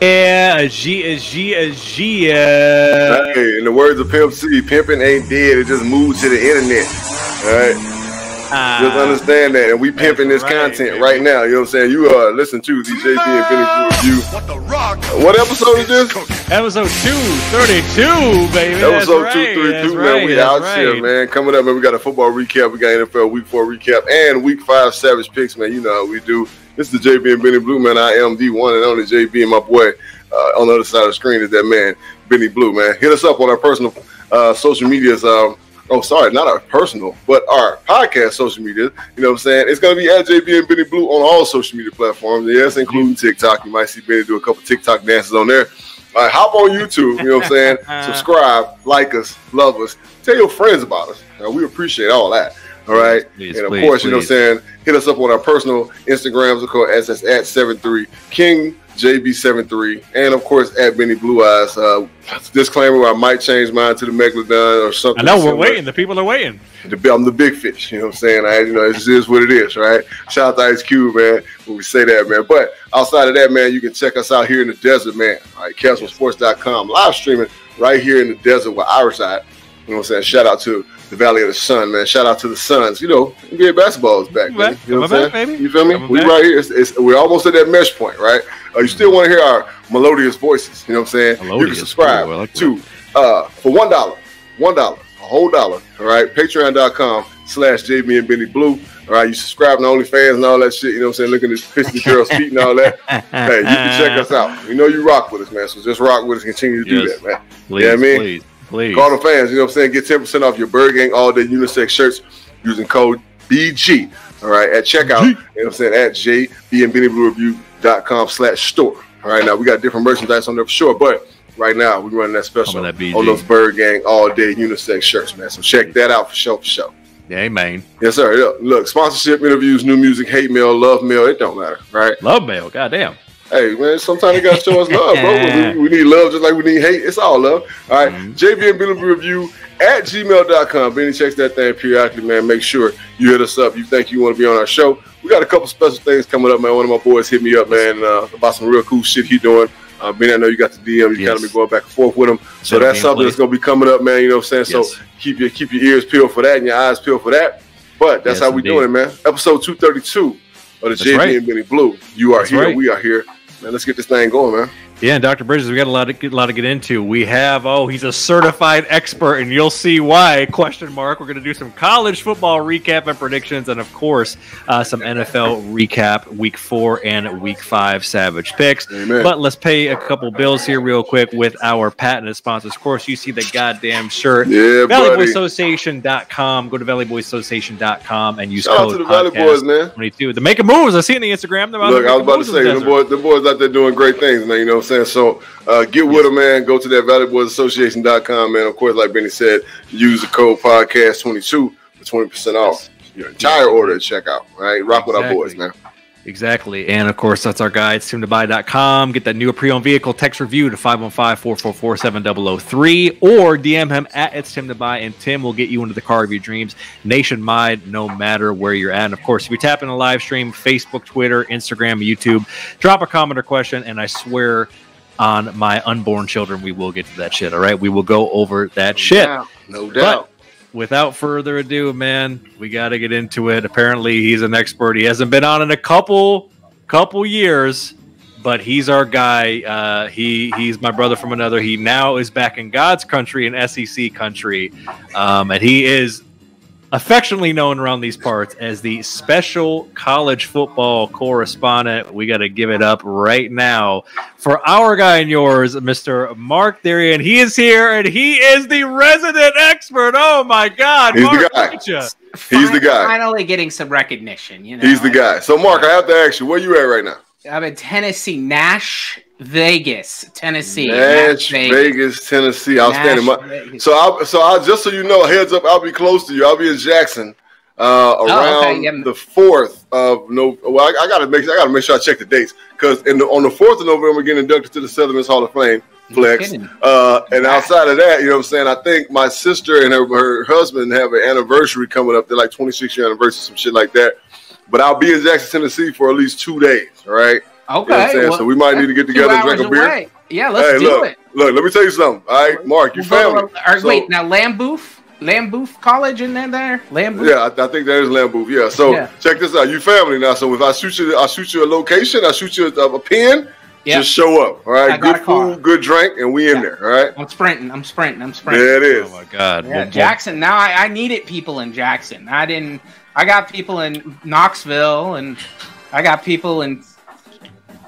Yeah, G, G, G. Uh, hey, in the words of Pimp C, pimping ain't dead; it just moved to the internet. All right. Uh, just understand that, and we pimping this right, content baby. right now. You know what I'm saying? You are uh, listening to the JB and Benny Blue review. What the rock? What episode is this? Episode two thirty-two, baby. Episode right. two thirty-two, man. Right. We out right. here, man. Coming up, man. We got a football recap. We got NFL Week Four recap and Week Five Savage picks, man. You know how we do. This is the JB and Benny Blue, man. I am the one and only JB, and my boy uh, on the other side of the screen is that man, Benny Blue, man. Hit us up on our personal uh, social medias. Um, oh, sorry, not our personal, but our podcast social media. You know what I'm saying? It's going to be at JB and Benny Blue on all social media platforms. Yes, including TikTok. You might see Benny do a couple TikTok dances on there. All right, hop on YouTube. You know what I'm saying? Subscribe, like us, love us, tell your friends about us. Now, we appreciate all that. All right. Please, and of please, course, please. you know what I'm saying? Hit us up on our personal Instagrams, of course, SS at 73 King JB73, and of course at Benny Blue Eyes. Uh, disclaimer: I might change mine to the Megalodon or something. I know we're waiting. The people are waiting. I'm the big fish. You know what I'm saying? I, you know, this is what it is, right? Shout out to Ice Cube, man. When we say that, man. But outside of that, man, you can check us out here in the desert, man. All right, CastleSports.com, live streaming right here in the desert where I reside. You know what I'm saying? Shout out to the Valley of the Sun, man. Shout out to the Suns. You know, NBA basketball is back, man. You know what I'm saying? You feel me? we right here. It's, it's, we're almost at that mesh point, right? Uh, you still want to hear our melodious voices? You know what I'm saying? Melodious. You can subscribe like to uh, for one dollar, one dollar, a whole dollar. All right, Patreon.com slash JB and Benny Blue. All right, you subscribe to OnlyFans and all that shit. You know what I'm saying? Looking at this pissy girl's feet and all that. hey, you can check us out. We know you rock with us, man. So just rock with us. Continue to do yes. that, man. Please, yeah, you know I mean. Please. Please. Call the fans, you know what I'm saying? Get 10% off your Bird Gang all day unisex shirts using code BG. All right, at checkout, G. you know what I'm saying? At jbandbennybluereview.com slash store. All right, now we got different merchandise on there for sure, but right now we're running that special that on those Bird Gang all day unisex shirts, man. So check that out for sure, for sure. Yeah, man. Yes, sir. Look, look, sponsorship, interviews, new music, hate mail, love mail, it don't matter, right? Love mail, goddamn. Hey man, sometimes you gotta show us love, bro. We, we, need love just like we need hate. It's all love. All right. mm-hmm. JB and Benny Review at gmail.com. Benny checks that thing periodically, man. Make sure you hit us up. You think you want to be on our show. We got a couple special things coming up, man. One of my boys hit me up, man, uh, about some real cool shit he doing. Uh, Benny, I know you got the DM. You yes. kind of been going back and forth with him. So that's something that's gonna be coming up, man. You know what I'm saying? Yes. So keep your keep your ears peeled for that and your eyes peeled for that. But that's yes, how we indeed. doing it, man. Episode 232 of the that's JB right. and Benny Blue. You are that's here. Right. We are here man. Let's get this thing going, man. Yeah, and Dr. Bridges, we got a lot to get, a lot to get into. We have oh, he's a certified expert, and you'll see why. Question mark. We're going to do some college football recap and predictions, and of course, uh, some NFL recap, Week Four and Week Five Savage picks. Amen. But let's pay a couple bills here real quick with our patented sponsors. Of course, you see the goddamn shirt. Yeah, ValleyBoyAssociation.com. Go to ValleyBoyAssociation.com and use Shout code out to the Valley Boys, man. 22. They're making moves. I see it on the Instagram. Look, I was about to say, the boys, the boys out there doing great things, man. You know what I'm saying? So uh, get with them, man. Go to that valleyboysassociation.com, man. Of course, like Benny said, use the code podcast22 for 20% off your entire order at checkout, right? Rock exactly. with our boys, man. Exactly. And of course, that's our guide, timtobuy.com. Get that new pre-owned vehicle text review to 515-444-7003 or DM him at It's Tim to Buy, and Tim will get you into the car of your dreams nationwide, no matter where you're at. And of course, if you're tapping the live stream, Facebook, Twitter, Instagram, YouTube, drop a comment or question, and I swear on my unborn children, we will get to that shit. All right. We will go over that no shit. Doubt. No doubt. But without further ado, man, we got to get into it. Apparently, he's an expert. He hasn't been on in a couple couple years, but he's our guy. Uh, he he's my brother from another. He now is back in God's country, in SEC country, um, and he is affectionately known around these parts as the special college football correspondent. We got to give it up right now for our guy and yours, Mr. Mark Therian. He is here and he is the resident expert. Oh my God. He's Mark, the guy. He's the guy. Finally getting some recognition. You know, He's the guy. So, Mark, I have to ask you, where you at right now? I'm in Tennessee, Nash, Vegas, Tennessee. Nash, Vegas. Vegas, Tennessee. Outstanding. My, so, I, so I just so you know, heads up, I'll be close to you. I'll be in Jackson uh, around oh, okay. yeah. the fourth of no. Well, I, I, gotta make I gotta make sure I check the dates because on the fourth of November, we're getting inducted to the Southern Miss Hall of Fame. Flex. Uh, and outside of that, you know what I'm saying? I think my sister and her, her husband have an anniversary coming up. They're like 26 year anniversary, some shit like that. But I'll be in Jackson, Tennessee for at least two days. Right. Okay. You know well, so we might need to get together and drink a beer. Away. Yeah, let's hey, do look, it. Look, let me tell you something. All right, Mark, you family. so, wait, now Lambuth, Lambuth College in there, there, Lambuth. Yeah, I, I think that is Lambuth. Yeah. So yeah. check this out. You family now. So if I shoot you, I shoot you a location. I shoot you a, a pin. Yep. Just show up. All right. Good food, good drink, and we in there. All right. I'm sprinting. I'm sprinting. I'm sprinting. There it is. Oh my God. Yeah, Jackson. Now I, I needed people in Jackson. I didn't. I got people in Knoxville, and I got people in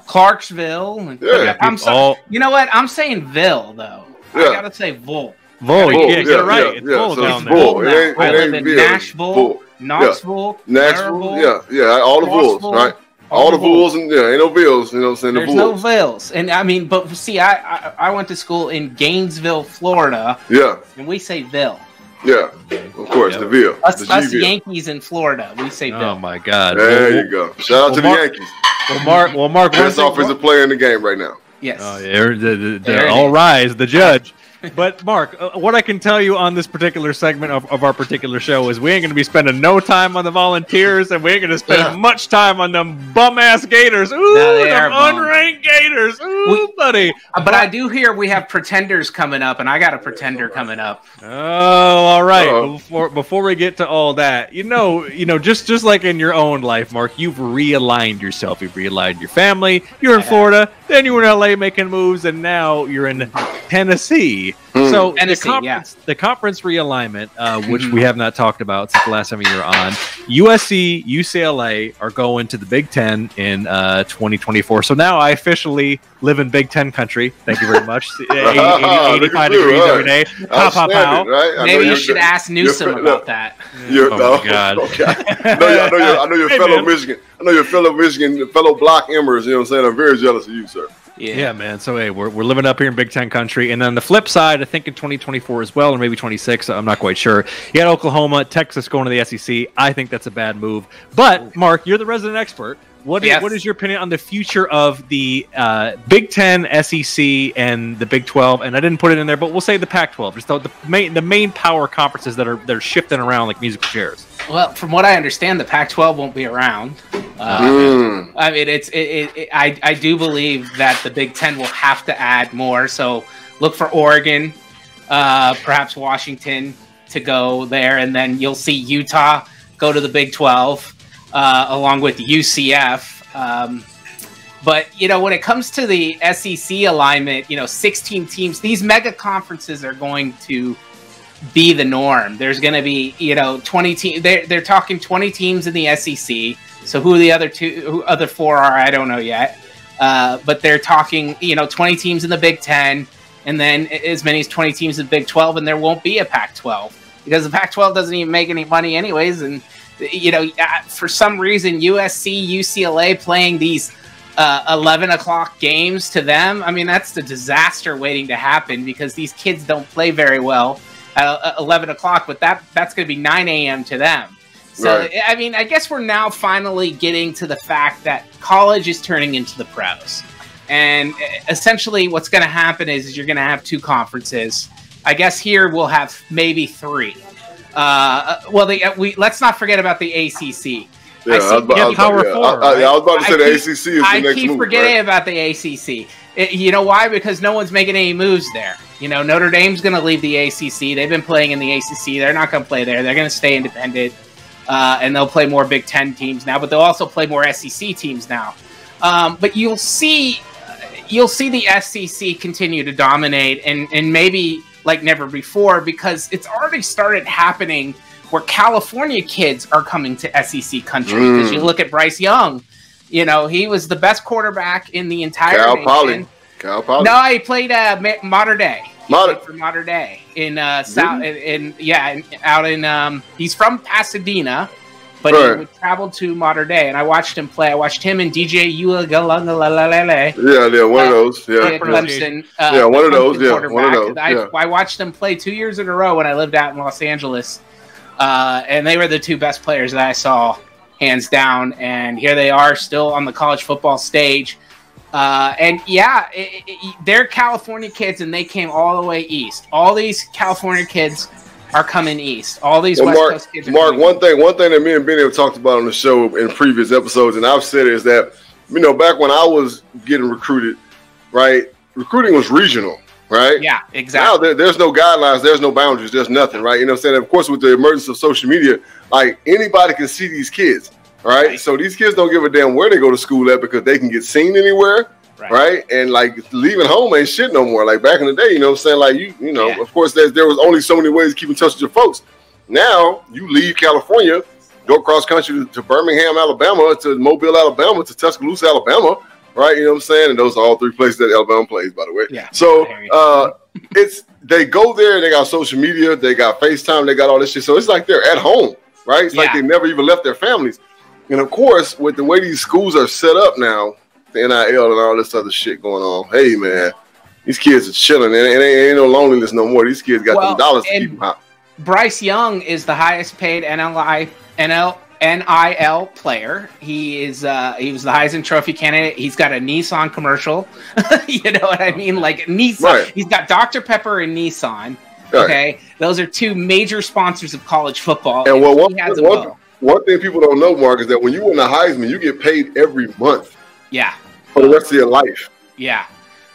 Clarksville. And yeah. I'm so, all... You know what? I'm saying Ville though. Yeah. I gotta say Vol. Vol. Yeah, yeah, you're right. Yeah, it's Vol so down there. Vol. It ain't, I live in Nashville, Knoxville, Nashville. Yeah, yeah. All the Vols, right? All, the Bulls and yeah, ain't no bills. You know what I'm saying? There's the no bills, and I mean, but see, I, I, I went to school in Gainesville, Florida. Yeah, and we say Ville. Yeah, of course, yep. the Ville. Us, the us Yankees in Florida, we say oh, Ville. Oh my God! There well, you go. Shout out well, to Mark, the Yankees. Well, Mark, well, Mark, best offensive player in the game right now. Oh, yes. Oh, yeah, the, the, the, all rise, the judge. But Mark, uh, what I can tell you on this particular segment of, of our particular show is we ain't going to be spending no time on the volunteers, and we ain't going to spend yeah. much time on them bum ass Gators. Ooh, no, them unranked Gators. Ooh, we, buddy. Uh, but I do hear we have pretenders coming up, and I got a pretender coming up. Oh, all right. Before before we get to all that, you know, you know, just just like in your own life, Mark, you've realigned yourself. You've realigned your family. You're in Florida, then you were in LA making moves, and now you're in Tennessee. Mm. So Tennessee, the conference, yeah. the conference realignment, uh, which we have not talked about since the last time you were on, USC, UCLA are going to the Big Ten in uh, 2024. So now I officially live in Big Ten country. Thank you very much. 80, 80, 85 degrees right. every day. Pow, pow, pow. Right? Maybe you should ask Newsom about that. You're, oh, no, God. Okay. I know, I know, your, I know your hey, fellow man. Michigan. I know your fellow Michigan, fellow Block Emmers. You know what I'm saying? I'm very jealous of you, sir. Yeah. yeah, man. So hey, we're, we're living up here in Big Ten country, and then the flip side, I think in 2024 as well, or maybe 26. I'm not quite sure. You had Oklahoma, Texas going to the SEC. I think that's a bad move. But Mark, you're the resident expert. What is, yes. what is your opinion on the future of the uh, Big Ten, SEC, and the Big Twelve? And I didn't put it in there, but we'll say the Pac-12, just the, the main the main power conferences that are they're shifting around like musical chairs. Well, from what I understand, the Pac-12 won't be around. Uh, mm. I mean, it's it, it, it, I I do believe that the Big Ten will have to add more. So look for Oregon, uh, perhaps Washington to go there, and then you'll see Utah go to the Big Twelve uh, along with UCF. Um, but you know, when it comes to the SEC alignment, you know, 16 teams, these mega conferences are going to be the norm. There's going to be, you know, 20 teams. They're, they're talking 20 teams in the SEC. So who the other two, who other four are, I don't know yet. Uh, but they're talking, you know, 20 teams in the Big Ten, and then as many as 20 teams in the Big 12, and there won't be a Pac-12 because the Pac-12 doesn't even make any money anyways. And you know, uh, for some reason, USC, UCLA playing these uh, 11 o'clock games to them. I mean, that's the disaster waiting to happen because these kids don't play very well at 11 o'clock, but that that's going to be 9 a.m. to them. So, right. I mean, I guess we're now finally getting to the fact that college is turning into the pros. And uh, essentially, what's going to happen is, is you're going to have two conferences. I guess here we'll have maybe three. Uh, well, the, uh, we let's not forget about the ACC. Yeah, I, see, I, was, yeah, Four, I, right? I, was about to say the keep, ACC is the I next keep move, forgetting right? about the ACC. It, you know why? Because no one's making any moves there. You know, Notre Dame's going to leave the ACC. They've been playing in the ACC. They're not going to play there. They're going to stay independent, uh, and they'll play more Big Ten teams now. But they'll also play more SEC teams now. Um, but you'll see, you'll see the SEC continue to dominate, and and maybe like never before because it's already started happening where California kids are coming to SEC country. Because mm. you look at Bryce Young, you know, he was the best quarterback in the entire Cal nation. Poly. Cal Poly. No, he played uh, Mater Dei. Mater for Mater Dei in uh, South, in, in, yeah, in, out in um, he's from Pasadena, but right. he would travel to Mater Dei, and I watched him play. I watched him and DJ Uiagalelei. Yeah, yeah, one of those. Yeah, Clemson. Uh, yeah, one of those. Yeah, one of those. Yeah. I, I watched them play two years in a row when I lived out in Los Angeles, uh, and they were the two best players that I saw, hands down. And here they are, still on the college football stage. Uh, and yeah, it, it, they're California kids, and they came all the way east. All these California kids are coming east. All these well, West Mark, Coast kids. Mark, one thing, one thing that me and Benny have talked about on the show in previous episodes, and I've said is that you know, back when I was getting recruited, right? Recruiting was regional, right? Yeah, exactly. Now there, there's no guidelines, there's no boundaries, there's nothing, right? You know what I'm saying? Of course, with the emergence of social media, like anybody can see these kids, right? right. So these kids don't give a damn where they go to school at because they can get seen anywhere. Right. right. And like leaving home ain't shit no more. Like back in the day, you know what I'm saying? Like you, you know, yeah. of course there was only so many ways to keep in touch with your folks. Now you leave California, go across country to, to Birmingham, Alabama, to Mobile, Alabama, to Tuscaloosa, Alabama, right? You know what I'm saying? And those are all three places that Alabama plays, by the way. Yeah. So uh, it's they go there, they got social media, they got FaceTime, they got all this shit. So it's like they're at home, right? It's yeah. like they never even left their families. And of course, with the way these schools are set up now, the NIL and all this other shit going on, hey man, these kids are chilling, and it ain't, ain't no loneliness no more. These kids got well, them dollars to keep them hot. Bryce Young is the highest paid NLI NL NIL player. He is uh, he was the Heisman Trophy candidate. He's got a Nissan commercial. you know what I mean? Like Nissan. Right. He's got Dr. Pepper and Nissan. Right. Okay, those are two major sponsors of college football. And, and well, one, one, one thing people don't know, Mark, is that when you win the Heisman, you get paid every month. Yeah. For the rest of your life. Yeah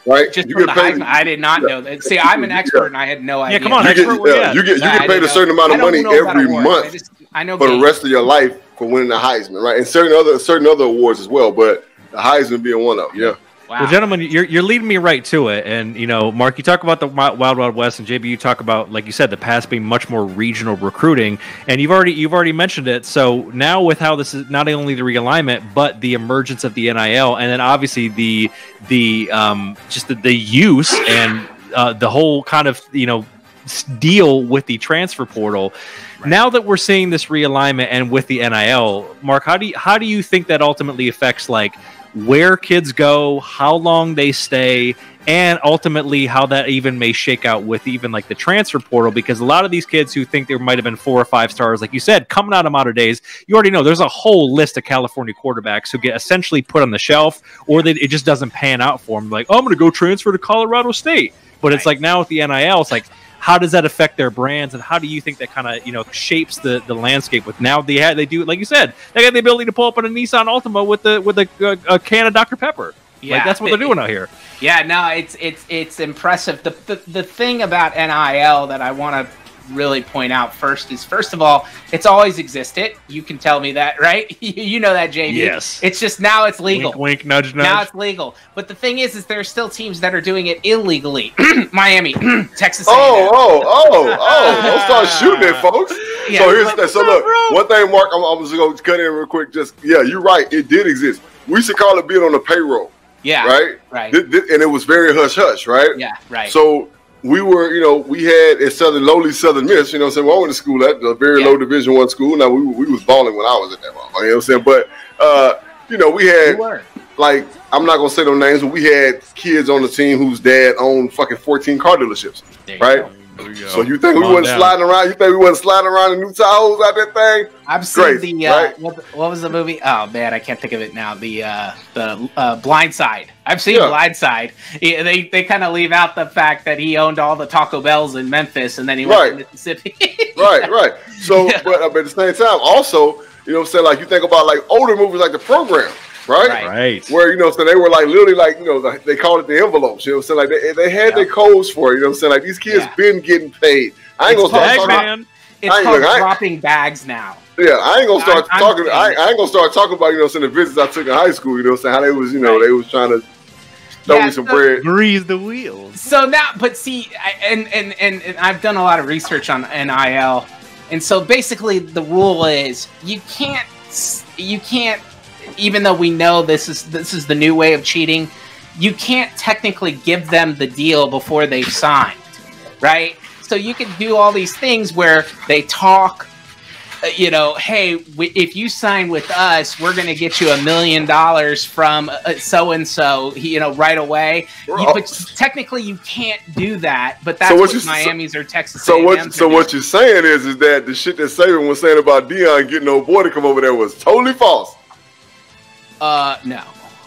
right? Just you from the paid, Heisman, I did not yeah. know that. See, I'm an expert yeah. and I had no idea. Yeah, come on, you expert. Get, yeah, you get you get paid a certain amount of money every month. I, just, I know for games. the rest of your life for winning the Heisman, right? And certain other certain other awards as well, but the Heisman being one of them. Yeah. Wow. Well, gentlemen, you're, you're leading me right to it. And, you know, Mark, you talk about the Wild Wild West, and JB, you talk about, like you said, the past being much more regional recruiting. And you've already you've already mentioned it. So now with how this is not only the realignment, but the emergence of the NIL, and then obviously the the um, just the, the use and uh, the whole kind of you know deal with the transfer portal. Right. Now that we're seeing this realignment and with the NIL, Mark, how do you, how do you think that ultimately affects like where kids go, how long they stay, and ultimately how that even may shake out with even like the transfer portal because a lot of these kids who think there might have been four or five stars like you said coming out of Mater Deis you already know there's a whole list of california quarterbacks who get essentially put on the shelf or that it just doesn't pan out for them like oh, i'm going to go transfer to colorado state. But it's like now with the nil it's like how does that affect their brands and how do you think that kind of you know shapes the the landscape with now they have they do like you said they got the ability to pull up on a Nissan Altima with the with a, a, a can of Dr Pepper. Yeah like, that's what they're doing out here. Yeah no it's it's it's impressive. The the, the thing about NIL that I want to really point out first is first of all, it's always existed. You can tell me that, right? you know that, JB. Yes. It's just now it's legal. Wink, wink, nudge, nudge. Now it's legal. But the thing is, is there are still teams that are doing it illegally. Miami, Texas. Oh, oh, oh, oh! Don't start shooting it, folks. Yeah, so here's the so look. One thing, Mark, I'm, I'm just gonna cut in real quick. Just yeah, you're right. It did exist. We should call it being on the payroll. Yeah. Right. Right. and it was very hush hush. Right. Yeah. Right. So we were, you know, we had at Southern lowly Southern Miss, you know, what I'm saying well, I went to school at a very yeah. low Division One school. Now we we was balling when I was at that moment, you know what I'm saying? But uh, you know, we had like I'm not gonna say no names, but we had kids on the team whose dad owned fucking 14 car dealerships, right? Go. So you think Come we wasn't down. sliding around? You think we wasn't sliding around in new Tahoes out that thing? I've seen the uh, right? what, what, was the movie? Oh man, I can't think of it now. The uh, the uh, Blind Side. I've seen yeah. Blind Side. He, they they kind of leave out the fact that he owned all the Taco Bells in Memphis, and then he went right. to Mississippi. right, right. So, yeah. but, uh, but at the same time, also, you know, what I'm saying like you think about like older movies like The Program right? Right. Where you know, so they were like literally like you know they called it the envelopes. You know, so like they, they had yeah. their codes for it. You know, what I'm saying like these kids yeah. been getting paid. I ain't it's gonna start talking. Man. It's called look, dropping bags now. Yeah, I ain't gonna start I'm, talking. I'm I, I, ain't gonna start talking about you know, saying the visits I took in high school. You know, saying how they was you know right. they was trying to throw yeah, me some so, bread, grease the wheels. So now, but see, and, and and and I've done a lot of research on NIL, and so basically the rule is you can't you can't even though we know this is this is the new way of cheating, you can't technically give them the deal before they've signed, right? So you can do all these things where they talk, uh, you know, hey, if you sign with us, we're going to get you a million dollars from so and so, you know, right away. You, but technically, you can't do that. But that's so what, what Miami's or Texas. So what? So what you're saying is, is that the shit that Saban was saying about Deion getting no boy to come over there was totally false. Uh, no.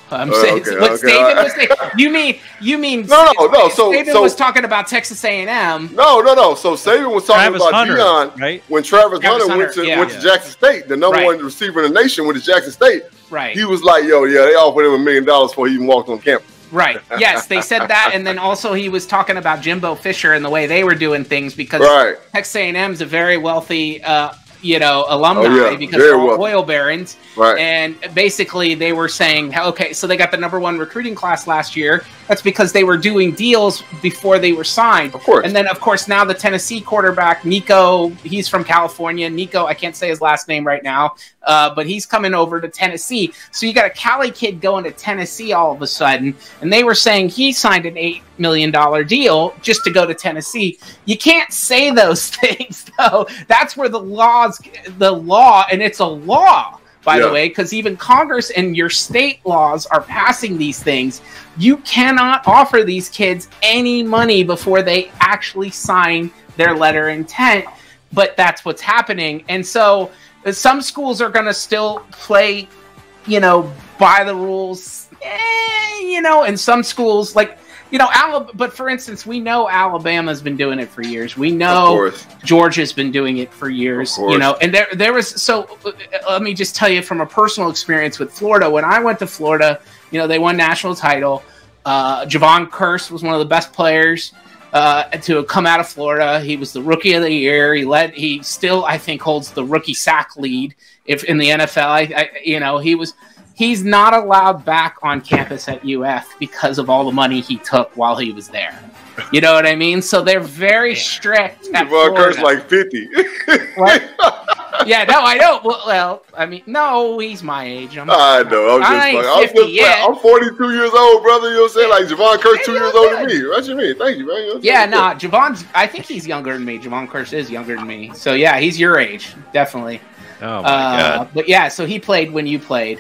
I'm uh, saying okay, what okay, Saban was saying. You mean you mean no no no? So Saban so, was talking about Texas A&M. No no no. So Saban was talking Travis about Hunter, Deion right? when Travis, Travis Hunter, Hunter, went to yeah. went to Jackson State, the number right. one receiver in the nation went to Jackson State. Right. He was like, yo, yeah, they offered him a million dollars before he even walked on campus. Right. Yes, they said that, and then also he was talking about Jimbo Fisher and the way they were doing things because right. Texas A&M is a very wealthy uh, you know, alumni oh, yeah. because they're all oil barons. Right. And basically, they were saying, okay, so they got the number one recruiting class last year. That's because they were doing deals before they were signed. Of course. And then, of course, now the Tennessee quarterback, Nico, he's from California. Nico, I can't say his last name right now, uh, but he's coming over to Tennessee. So you got a Cali kid going to Tennessee all of a sudden. And they were saying he signed an $8 million deal just to go to Tennessee. You can't say those things, though. That's where the laws, the law, and it's a law by yeah. the way, because even Congress and your state laws are passing these things. You cannot offer these kids any money before they actually sign their letter intent. But that's what's happening. And so some schools are going to still play, you know, by the rules, eh, you know, and some schools, like, you know, Alabama, but for instance, we know Alabama's been doing it for years. We know Georgia's been doing it for years. You know, and there there was so. Uh, let me just tell you from a personal experience with Florida. When I went to Florida, you know, they won national title. Uh, Jevon Kearse was one of the best players uh, to come out of Florida. He was the rookie of the year. He led. He still, I think, holds the rookie sack lead if in the NFL. I, I you know, he was he's not allowed back on campus at UF because of all the money he took while he was there. You know what I mean? So they're very strict. At Kearse like fifty. yeah, no, I know. Well, well, I mean, no, he's my age. I'm, I know. I'm just. I I'm, just yet. I'm 42 years old, brother. You know what I'm saying? Like Jevon Kearse, two years older than me. What you mean? Thank you, man. yeah, no, nah, Jevon's. I think he's younger than me. Jevon Kearse is younger than me. So yeah, he's your age, definitely. Oh my uh, god! But yeah, so he played when you played.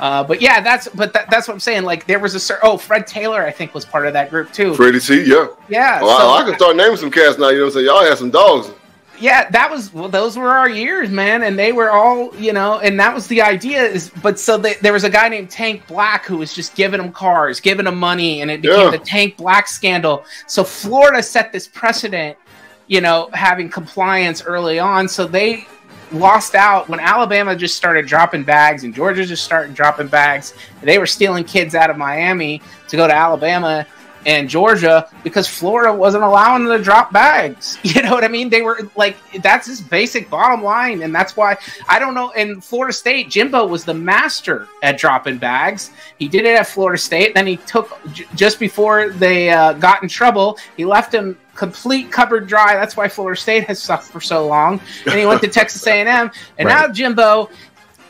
Uh, but yeah, that's but that, that's what I'm saying. Like there was a certain oh Fred Taylor I think was part of that group too. Freddie T, yeah, yeah. Well, so, I, I, can start naming some cats now. You know what I'm saying? Y'all had some dogs. Yeah, that was well. Those were our years, man, and they were all you know. And that was the idea. Is but so they, there was a guy named Tank Black who was just giving them cars, giving them money, and it became yeah. the Tank Black scandal. So Florida set this precedent, you know, having compliance early on. So they lost out when Alabama just started dropping bags and Georgia just started dropping bags. They were stealing kids out of Miami to go to Alabama and Georgia because Florida wasn't allowing them to drop bags. You know what I mean? They were like, that's his basic bottom line. And that's why I don't know. In Florida State, Jimbo was the master at dropping bags. He did it at Florida State. Then he took, just before they uh, got in trouble, he left him complete cupboard dry. That's why Florida State has sucked for so long. And he went to Texas A&M, and right. now Jimbo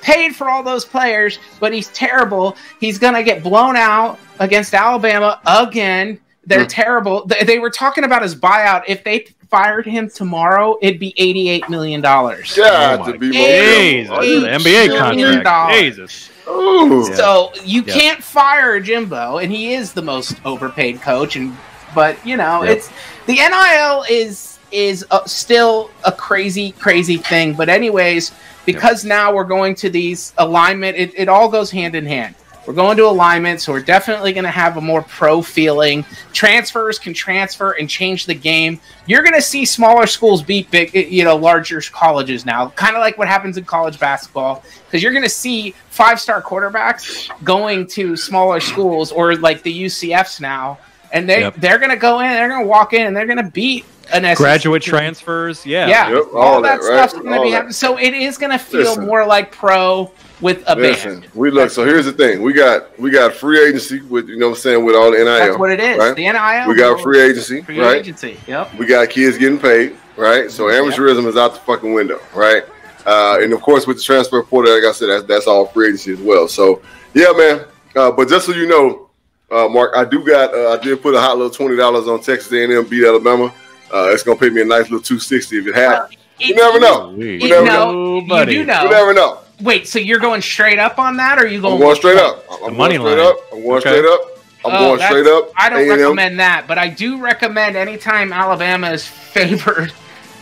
paid for all those players, but he's terrible. He's gonna get blown out against Alabama again. They're mm. terrible. They, they, were talking about his buyout. If they fired him tomorrow, it'd be eighty-eight million dollars. Yeah, oh to be Jesus, NBA contract. Jesus. Ooh. So you yep. can't fire Jimbo, and he is the most overpaid coach. And but you know, yep. it's the NIL is is uh, still a crazy, crazy thing. But anyways, because now we're going to these alignment, it, it all goes hand in hand. We're going to alignment, so we're definitely going to have a more pro feeling. Transfers can transfer and change the game. You're going to see smaller schools beat big, eh, you know, larger colleges now, kind of like what happens in college basketball. Because you're going to see five star quarterbacks going to smaller schools or like the UCFs now, and they yep. they're going to go in, they're going to walk in, and they're going to beat an graduate transfers. Yeah, yeah, yep, all, all, that, that right? stuff's going to be happening. So it is going to feel Listen. more like pro with a Listen, band. We look. So here's the thing: we got we got free agency with you know what I'm saying with all the NIL. That's what it is. Right? The NIL. We got free agency. Free right? agency. Yep. We got kids getting paid. Right. So amateurism yep. is out the fucking window. Right. Uh, and of course, with the transfer portal, like I said, that's, that's all free agency as well. So yeah, man. Uh, but just so you know, uh, Mark, I do got uh, I did put a hot little twenty dollars on Texas A&M beat Alabama. Uh, it's gonna pay me a nice little two sixty if it happens. you never know. You never know. Buddy. You do know. You never know. Wait, so you're going straight up on that, or are you going? I'm going straight up. I'm money going straight line. up. I'm going okay. straight up. I'm oh, going straight up. I don't A&M. recommend that, but I do recommend anytime Alabama is favored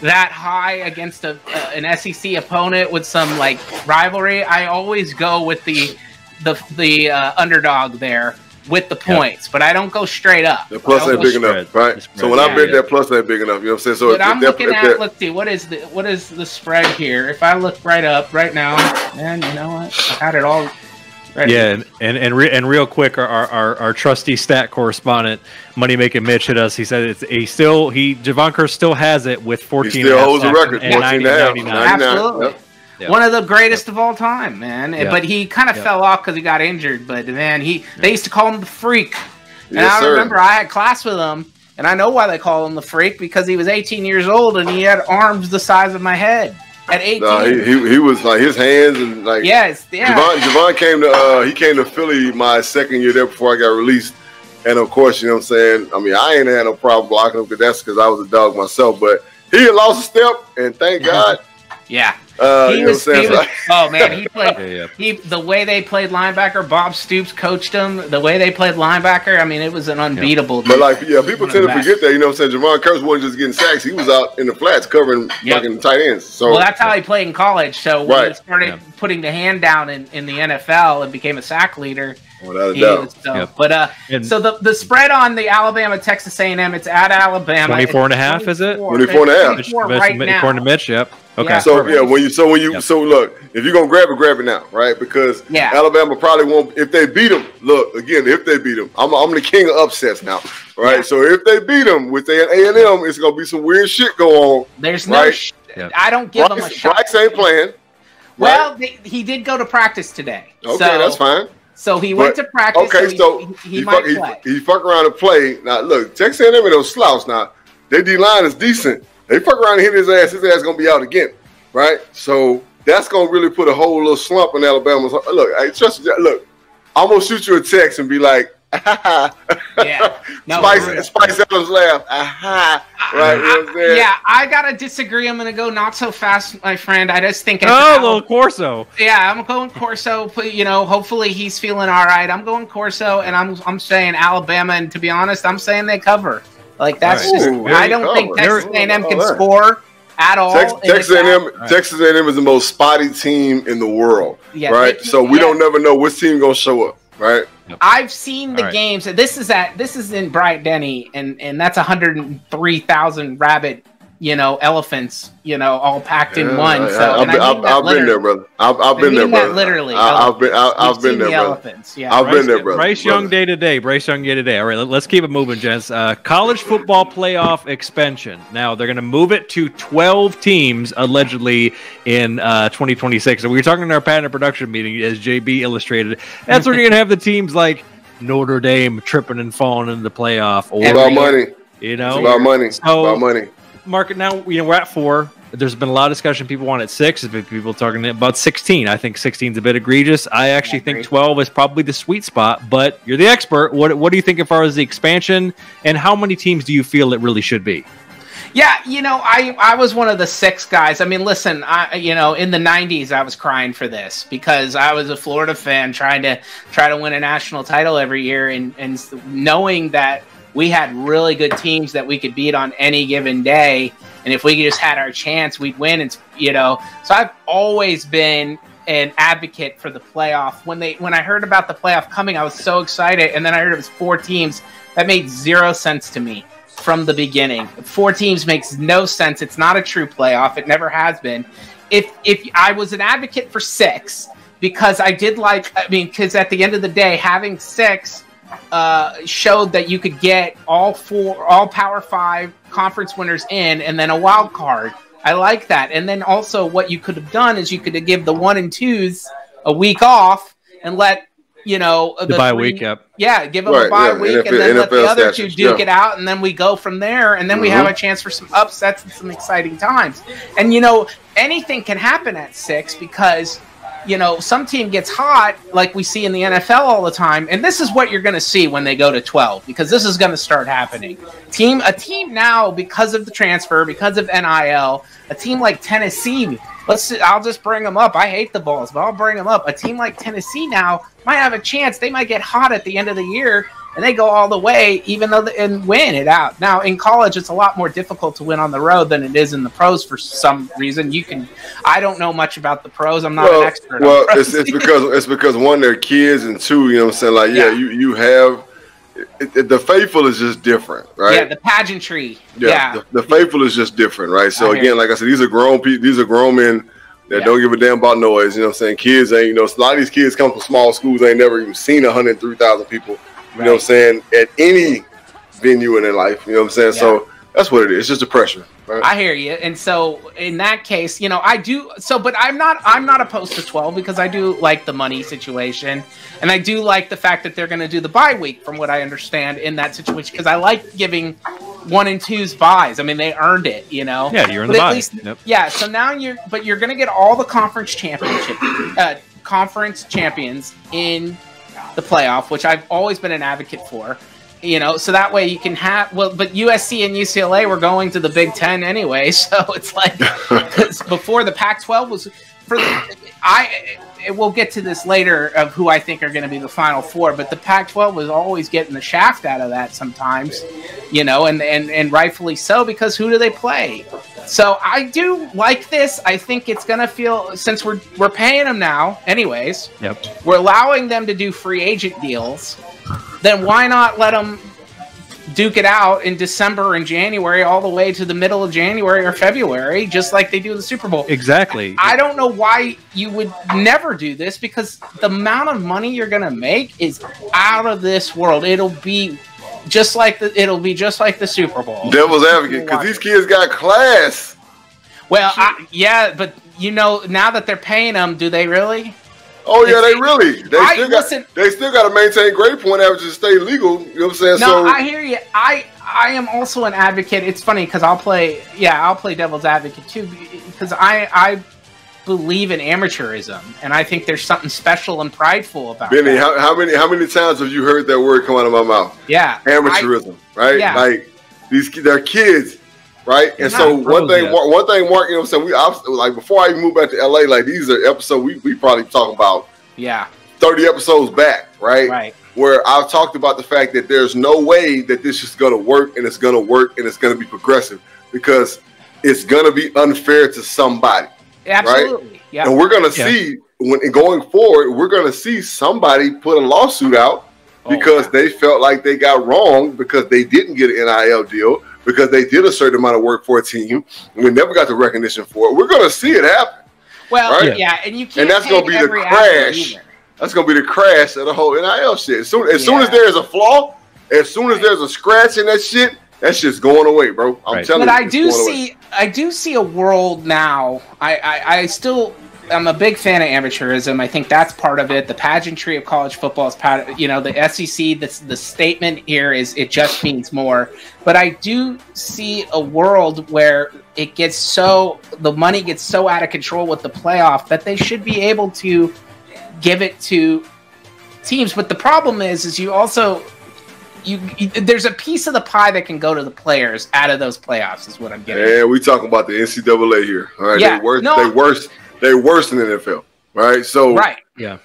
that high against a, uh, an SEC opponent with some like rivalry, I always go with the the the uh, underdog there with the points, yep. but I don't go straight up. The plus ain't big enough, right? So when yeah, I bet yeah. that plus ain't big enough, you know what I'm saying? So but I'm looking at let's see, what is the what is the spread here? If I look right up right now, man, you know what? I had it all Ready. Yeah, and and and, re- and, real quick, our, our our trusty stat correspondent, Money Making Mitch, hit us. He said it's he still he Jevon Kearse still has it with fourteen. He still holds the record. And 14 99. Absolutely. Yep. Yep. One of the greatest yep. of all time, man. Yep. But he kind of fell off because he got injured. But man, he they used to call him the freak. And yes, I remember sir. I had class with him, and I know why they call him the freak because he was 18 years old and he had arms the size of my head at 18. No, he, he, he, was like his hands and like yes, yeah. Jevon, Jevon came to uh, he came to Philly my second year there before I got released, and of course you know what I'm saying. I mean I ain't had no problem blocking him because that's because I was a dog myself, but he lost a step, and thank God. Yeah. Uh, he was, he was, oh man, he played. yeah, yeah. He the way they played linebacker. Bob Stoops coached him. The way they played linebacker. I mean, it was an unbeatable. Yeah. But like, yeah, people tend to forget that. You know, what I'm saying Jevon Kearse wasn't just getting sacks. He was out in the flats covering yep. fucking tight ends. So well, that's how he played in college. So when right. he started putting the hand down in, in the NFL and became a sack leader. Without a doubt. So, yep. But uh, and so the, the spread on the Alabama Texas A&M, it's at Alabama. 24 and a half, is it? 24 and a half. Right now. According to Mitch, yep. Okay. Yeah, so yeah, when you so when you yep. so look, if you're gonna grab it, grab it now, right? Because yeah. Alabama probably won't. If they beat them, look again. If they beat them, I'm, I'm the king of upsets now, right? Yeah. So if they beat them with their A and M, it's gonna be some weird shit go on. There's right? no. Sh- yep. I don't give Bryce, them a shot. Bryce ain't playing. Well, they, he did go to practice today. Okay, so, that's fine. So he but, went to practice. Okay, so, he, he, he, fuck, he, he, fuck around and play. Now look, Texas A&M ain't no slouch. Now their D line is decent. They fuck around and hit his ass. His ass gonna be out again right? So that's gonna really put a whole little slump in Alabama's. Look, I trust. Look, I'm gonna shoot you a text and be like, yeah, no, Spice, Spice Adams laugh, aha, right? I, yeah, I gotta disagree. I'm gonna go not so fast, my friend. I just think. Oh, little Corso. Yeah, I'm going Corso. You know, hopefully he's feeling all right. I'm going Corso, and I'm I'm saying Alabama. And to be honest, I'm saying they cover. Like that's right. just. Ooh, I don't think Texas A&M can score at all. Tex- Texas A&M, right. Texas A&M is the most spotty team in the world, yeah, right? so we yeah. don't never know which team gonna show up, right? I've seen the right. games. This is at this is in Bryant Denny, and and that's 103,000 rabbit you know, elephants, you know, all packed in one. So I've, been, I've, I've been there, brother. I've, I've been there, brother. Literally, I, have been, I, have been there, the brother. Elephants. Yeah, I've Bryce, been there, brother. Bryce Young day to day. Bryce Young day to day. All right, let, us keep it moving, gents. Uh, college football playoff expansion. Now they're going to move it to 12 teams allegedly in uh, 2026. So we were talking in our patent production meeting, as JB illustrated. That's where you're going to have the teams like Notre Dame tripping and falling into the playoff. Or, about money. You know, it's about money. So, about money market now. You know, we're at four. There's been a lot of discussion. People want at six. People talking about 16. I think 16 is a bit egregious. I actually think 12 is probably the sweet spot. But you're the expert. What What do you think as far as the expansion and how many teams do you feel it really should be? Yeah, you know, I I was one of the six guys. I mean, listen, I you know, in the '90s, I was crying for this because I was a Florida fan trying to try to win a national title every year, and and knowing that we had really good teams that we could beat on any given day. And if we just had our chance, we'd win. And you know, so I've always been an advocate for the playoff. When they when I heard about the playoff coming, I was so excited. And then I heard it was four teams. That made zero sense to me from the beginning. Four teams makes no sense. It's not a true playoff. It never has been. If if I was an advocate for six, because I did like I mean, because at the end of the day, having six uh, showed that you could get all four, all Power Five conference winners in, and then a wild card. I like that. And then also, what you could have done is you could have give the one and twos a week off and let you know the, the bye three, week. Yep. Yeah, give them right, a bye yeah, week, NFL, and then NFL let the other two duke yeah. it out, and then we go from there, and then mm-hmm. we have mm-hmm. a chance for some upsets and some exciting times. And you know, anything can happen at six because you know, some team gets hot, like we see in the NFL all the time, and this is what you're going to see when they go to 12 because this is going to start happening. Team, a team now because of the transfer, because of NIL, a team like Tennessee. Let's. I'll just bring them up. I hate the Vols, but I'll bring them up. A team like Tennessee now might have a chance. They might get hot at the end of the year and they go all the way, even though the, and win it out. Now in college, it's a lot more difficult to win on the road than it is in the pros for some reason. You can, I don't know much about the pros. I'm not well, an expert. Well, it's, it's because it's because one, they're kids, and two, you know, what I'm saying like, yeah, yeah. you you have. It, it, the faithful is just different, right? Yeah, the pageantry. Yeah, yeah. The, the, faithful is just different, right? So again, like I said, these are grown people. These are grown men that yeah. don't give a damn about noise. You know what I'm saying? Kids ain't, you know, a lot of these kids come from small schools, they ain't never even seen 103,000 people you know what I'm saying, at any venue in their life. You know what I'm saying? Yeah. So that's what it is. It's just the pressure. Right? I hear you. And so in that case, you know, I do so but I'm not I'm not opposed to 12 because I do like the money situation. And I do like the fact that they're going to do the bye week from what I understand in that situation because I like giving one and two's buys. I mean, they earned it, you know. Yeah, you're in but the buy. Least, yep. Yeah, so now you're but you're going to get all the conference championship uh, conference champions in the playoff, which I've always been an advocate for. You know, so that way you can have well, but USC and UCLA were going to the Big Ten anyway, so it's like before the Pac-12 was for the, I. It, we'll get to this later of who I think are going to be the final four, but the Pac-12 was always getting the shaft out of that sometimes, you know, and and and rightfully so because who do they play? So I do like this. I think it's gonna feel since we're we're paying them now, anyways. Yep. We're allowing them to do free agent deals. Then why not let them duke it out in December and January, all the way to the middle of January or February, just like they do the Super Bowl? Exactly. I don't know why you would never do this because the amount of money you're gonna make is out of this world. It'll be just like the it'll be just like the Super Bowl. Devil's advocate, because these kids got class. Well, I, yeah, but you know, now that they're paying them, do they really? Oh yeah, they, really. They I, still got. Listen, they still got to maintain grade point averages to stay legal. You know what I'm saying? No, so, I hear you. I I am also an advocate. It's funny because I'll play. Yeah, I'll play devil's advocate too because I I believe in amateurism, and I think there's something special and prideful about. Benny, how, how, many how many times have you heard that word come out of my mouth? Yeah, amateurism, I, right? Yeah. like these they're kids, right? and so one thing, yet. one thing, Mark, you know, what I'm saying we I, like before I moved back to LA, like these are episodes we we probably talking about. Yeah, thirty episodes back, right? Right. Where I've talked about the fact that there's no way that this is going to work, and it's going to work, and it's going to be progressive because it's going to be unfair to somebody. Absolutely. Right? Yeah. And we're going to yeah. see when going forward, we're going to see somebody put a lawsuit out oh, because yeah. they felt like they got wrong because they didn't get an NIL deal because they did a certain amount of work for a team and we never got the recognition for it. We're going to see it happen. Well, right? yeah, and you can't. And that's going to be the crash. That's going to be the crash of the whole NIL shit. As soon as, soon as there's a flaw, as soon as there's a scratch in that shit, that's just going away, bro. I'm right. telling but you. But I do see, away. I do see a world now. I, I, I still I'm a big fan of amateurism. I think that's part of it. The pageantry of college football is part of, you know, the SEC, the, the statement here is it just means more. But I do see a world where it gets so, the money gets so out of control with the playoff that they should be able to give it to teams. But the problem is, is you also, you, you, there's a piece of the pie that can go to the players out of those playoffs is what I'm getting. Yeah, we talking about the NCAA here. All right, yeah, they worse, no, they worse, they worse than the NFL. Right, so right, yeah.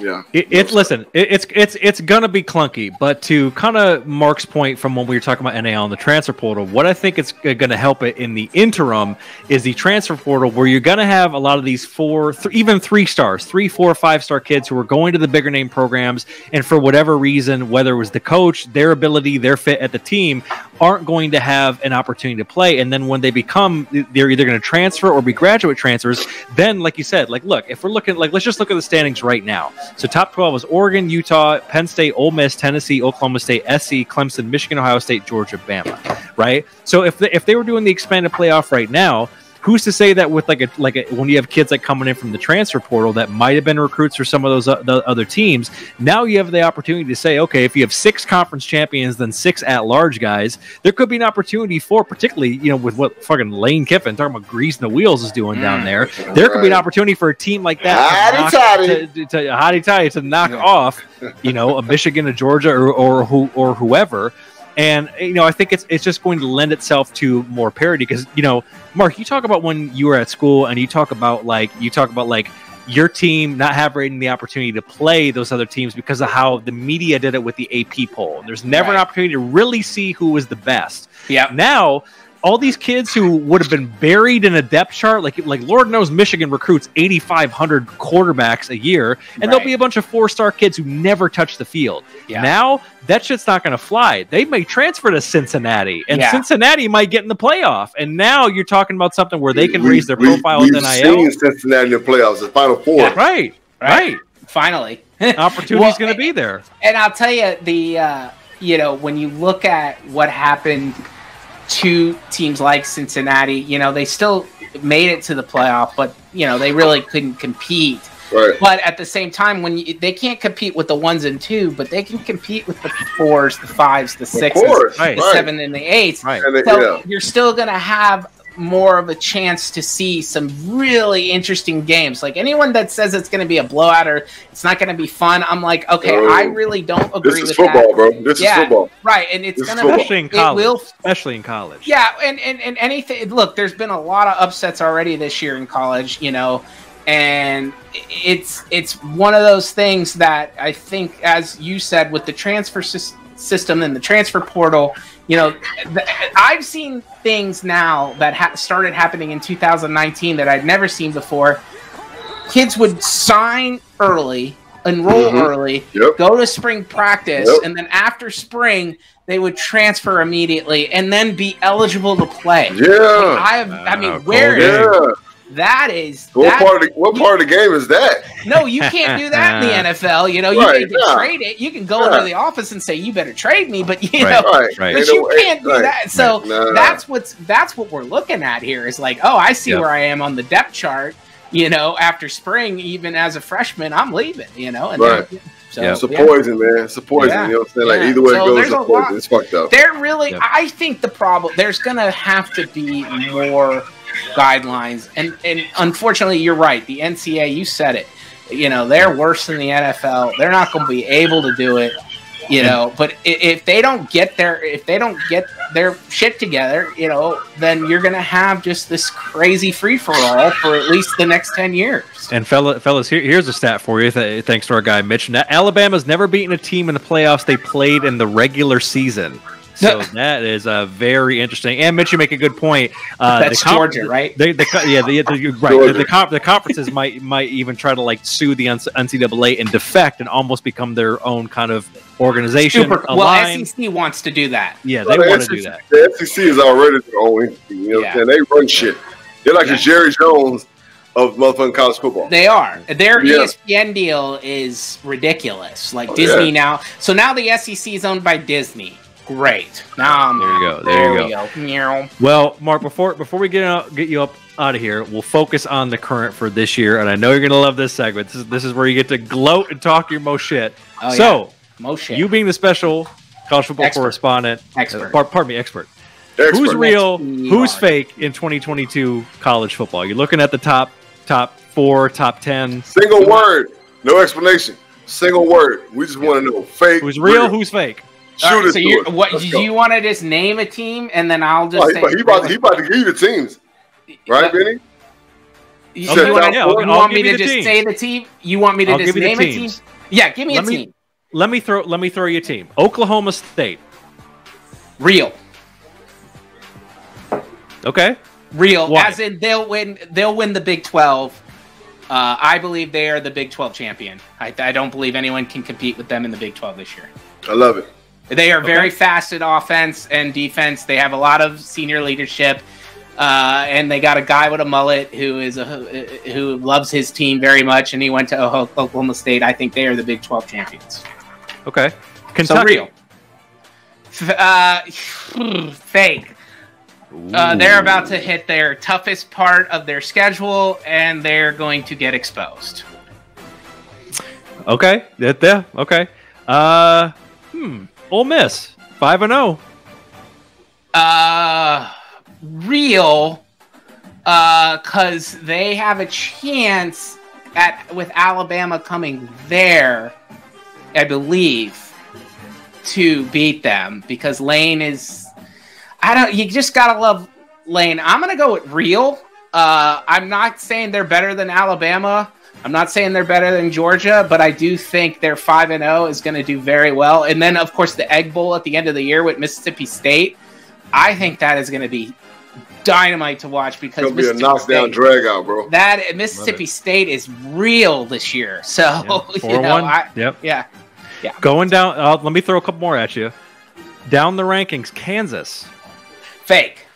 Yeah. It, it's listen, it, it's it's it's gonna be clunky, but to kind of Mark's point from when we were talking about NIL and the transfer portal, what I think it's uh, gonna help it in the interim is the transfer portal, where you're gonna have a lot of these four, th- even three stars, three, four, five star kids who are going to the bigger name programs, and for whatever reason, whether it was the coach, their ability, their fit at the team, aren't going to have an opportunity to play. And then when they become, they're either going to transfer or be graduate transfers. Then, like you said, like look, if we're looking, like let's just look at the standings right now. So top 12 is Oregon, Utah, Penn State, Ole Miss, Tennessee, Oklahoma State, SC, Clemson, Michigan, Ohio State, Georgia, Bama. Right. So if if they were doing the expanded playoff right now, who's to say that with like a like a, when you have kids like coming in from the transfer portal that might have been recruits for some of those uh, other teams now you have the opportunity to say okay if you have six conference champions then six at large guys there could be an opportunity for particularly you know with what fucking lane kiffin talking about greasing the wheels is doing down mm. there there right. could be an opportunity for a team like that hotty toddy to, to, to, to, to knock yeah. off you know a michigan a georgia or, or who or whoever and you know, I think it's it's just going to lend itself to more parity because you know, Mark, you talk about when you were at school and you talk about like you talk about like your team not having the opportunity to play those other teams because of how the media did it with the AP poll. There's never right. an opportunity to really see who was the best. Yeah. Now all these kids who would have been buried in a depth chart, like like Lord knows Michigan recruits 8,500 quarterbacks a year, and right. there'll be a bunch of four star kids who never touch the field. Yeah. Now that shit's not going to fly. They may transfer to Cincinnati, and yeah. Cincinnati might get in the playoff. And now you're talking about something where they can we, raise their profile we, with NIL. Seen Cincinnati in the playoffs, the Final Four. Yeah. Right, right, right. Finally, opportunity's well, going to be there. And I'll tell you the. Uh, you know, when you look at what happened to teams like Cincinnati. You know, they still made it to the playoff, but you know they really couldn't compete. Right. But at the same time, when you, they can't compete with the ones and two, but they can compete with the fours, the fives, the sixes, right. the right. seven, and the eights. Right. So yeah. you're still going to have more of a chance to see some really interesting games. Like anyone that says it's going to be a blowout or it's not going to be fun, I'm like, okay, oh, I really don't agree with this. This is football, that. bro. This yeah, is football, right? And it's going to especially in college. Will, especially in college. Yeah, and, and and anything. Look, there's been a lot of upsets already this year in college. You know. And it's it's one of those things that I think, as you said, with the transfer system and the transfer portal, you know, th- I've seen things now that ha- started happening in 2019 that I'd never seen before. Kids would sign early, enroll mm-hmm. early, yep. go to spring practice, yep. and then after spring, they would transfer immediately and then be eligible to play. Yeah, like I have. I mean, uh, where? Yeah. That is what that, part of the, what part of the game is that? No, you can't do that in the NFL. You know, you right, can yeah. trade it. You can go yeah. into the office and say you better trade me, but you right, know, right, but you can't do that. So that's what's that's what we're looking at here. Is like, oh, I see yep. where I am on the depth chart. You know, after spring, even as a freshman, I'm leaving. You know, and right. Then, so, yeah. It's a poison, man. It's a poison. Yeah. You know what I'm saying? Like either way so it goes, it's a poison. It's fucked up. There really, I think the problem. There's gonna have to be more guidelines. And and unfortunately, you're right. The NCAA, you said it. You know, they're worse than the NFL. They're not going to be able to do it. You know, mm-hmm. but if they don't get their if they don't get their shit together, you know, then you're going to have just this crazy free for all for at least the next ten years. And fella, fellas, here, here's a stat for you. Thanks to our guy Mitch. Alabama's never beaten a team in the playoffs they played in the regular season. So that is uh, very interesting. And Mitch, you make a good point. Uh, That's Georgia, right? The, the, yeah, the, the right. The, the, comp, the, conferences might might even try to like sue the NCAA and defect and almost become their own kind of organization. Super, well, SEC wants to do that. Yeah, they well, want to do that. The SEC is already their own entity. You know, yeah. they run shit. They're like yeah. the Jerry Jones of motherfucking college football. They are. Their yeah. ESPN deal is ridiculous. Like oh, Disney yeah. now. So now the SEC is owned by Disney. Great. Now there you go. There, there you go. go. Well, Mark, before before we get out, get you up out of here, we'll focus on the current for this year, and I know you're gonna love this segment. This is this is where you get to gloat and talk your most shit. Oh, so, yeah. most shit. You being the special college football expert. correspondent, expert. Uh, pardon me, expert. expert. Who's real? Who's fake in 2022 college football? You're looking at the top top four, top ten. Single word, no explanation. Single word. We just want to know fake. Who's real? real? Who's fake? Shoot right, so you what? do you want to just name a team and then I'll just? Oh, say he, he, about, he about to give you the teams, right, Benny? You, okay, you, want, yeah, you want me to just teams. say the team? You want me to I'll just name a team? Yeah, give me let a me, team. Let me throw. Let me throw you a team. Oklahoma State. Real. Okay. Real, Why? as in they'll win. They'll win the Big Twelve. Uh, I believe they are the Big Twelve champion. I, I don't believe anyone can compete with them in the Big Twelve this year. I love it. They are very okay. fast at offense and defense. They have a lot of senior leadership. Uh, and they got a guy with a mullet who is a who loves his team very much, and he went to Oklahoma State. I think they are the Big Twelve champions. Okay, Kentucky. So real. Uh, fake. Uh, they're about to hit their toughest part of their schedule, and they're going to get exposed. Okay, yeah, okay. Uh, hmm. Ole Miss, five and zero. Oh. Uh, real, uh, cause they have a chance at with Alabama coming there, I believe, to beat them because Lane is. I don't. You just gotta love Lane. I'm gonna go with real. Uh, I'm not saying they're better than Alabama, I'm not saying they're better than Georgia, but I do think their five and zero oh is going to do very well. And then, of course, the Egg Bowl at the end of the year with Mississippi State. I think that is going to be dynamite to watch because it's gonna be a knockdown drag out, bro. That Mississippi State is real this year. So yeah. you know, I, yep. yeah, yeah. Going down. Uh, let me throw a couple more at you. Down the rankings, Kansas. Fake.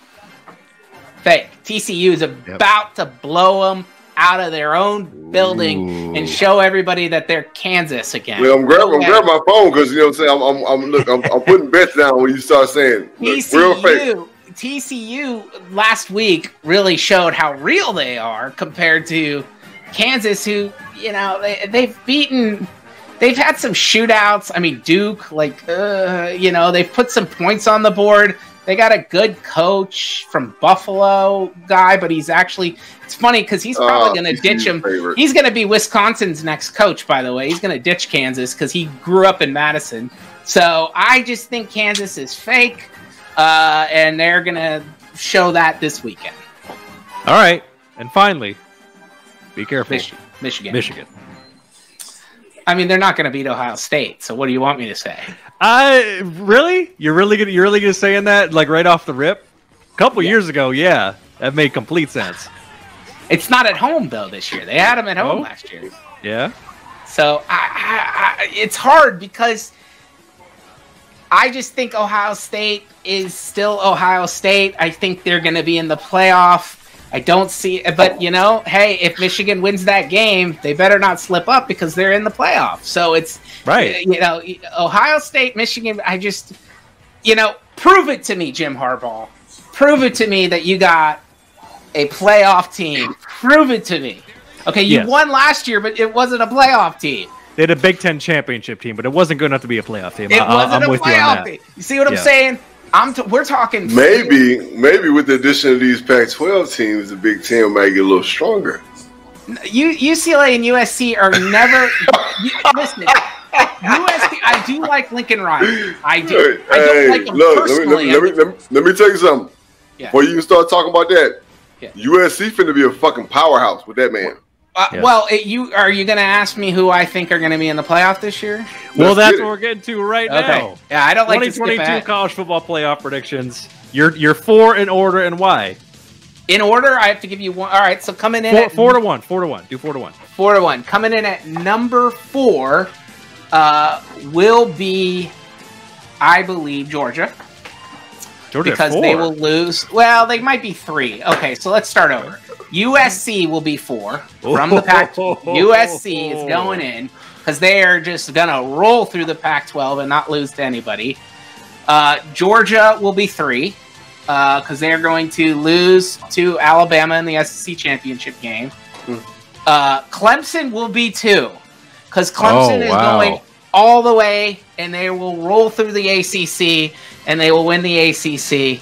Fake. TCU is yep. about to blow them out of their own building Ooh. and show everybody that they're Kansas again. Well, I'm grabbing, I'm grabbing my phone because you know what I'm saying. I'm, I'm, I'm look, I'm, I'm, putting bets down when you start saying TCU, real fake. TCU last week really showed how real they are compared to Kansas, who you know they, they've beaten. They've had some shootouts. I mean, Duke, like, uh, you know, they've put some points on the board. They got a good coach from Buffalo guy, but he's actually it's funny because he's probably oh, going to ditch him. Favorite. He's going to be Wisconsin's next coach, by the way. He's going to ditch Kansas because he grew up in Madison. So I just think Kansas is fake, uh, and they're going to show that this weekend. All right, and finally, be careful, Mich- Michigan. Michigan. I mean, they're not going to beat Ohio State. So what do you want me to say? I really? You're really gonna you're really gonna saying that like right off the rip? A couple yeah. years ago, yeah, that made complete sense. It's not at home though this year. They had them at home oh. last year. Yeah. So I, I, I, it's hard because I just think Ohio State is still Ohio State. I think they're going to be in the playoff. I don't see, but you know, hey, if Michigan wins that game, they better not slip up because they're in the playoff. So it's right. You know, Ohio State, Michigan. I just, you know, prove it to me, Jim Harbaugh. Prove it to me that you got a playoff team. Prove it to me. Okay, you yes. won last year, but it wasn't a playoff team. They had a Big Ten championship team, but it wasn't good enough to be a playoff team. It I, wasn't I'm a playoff you team. You see what yeah. I'm saying? I'm t- we're talking maybe maybe with the addition of these Pac-12 teams, the Big Ten might get a little stronger. U- UCLA and USC are never. you, listen, USC. I do like Lincoln Riley. I do. I don't hey, like him look, personally. Let me, let, me, let, me, let me tell you something. Yeah. Before you can start talking about that, yeah. USC finna be a fucking powerhouse with that man. Uh, yes. Well, it, you are you going to ask me who I think are going to be in the playoff this year? Well, that's what we're getting to right okay. now. Yeah, I don't like 2022 college football playoff predictions. You're you're four in order and why? In order, I have to give you one. All right, so coming in four, at four to one, four to one. Do four to one. Four to one. Coming in at number four uh, will be, I believe, Georgia. Georgia because four. they will lose. Well, they might be three. Okay, so let's start over. USC will be four from the Pac. USC is going in because they are just gonna roll through the Pac-12 and not lose to anybody. Uh, Georgia will be three because uh, they're going to lose to Alabama in the SEC championship game. Hmm. Uh, Clemson will be two because Clemson oh, is going all the way and they will roll through the ACC and they will win the ACC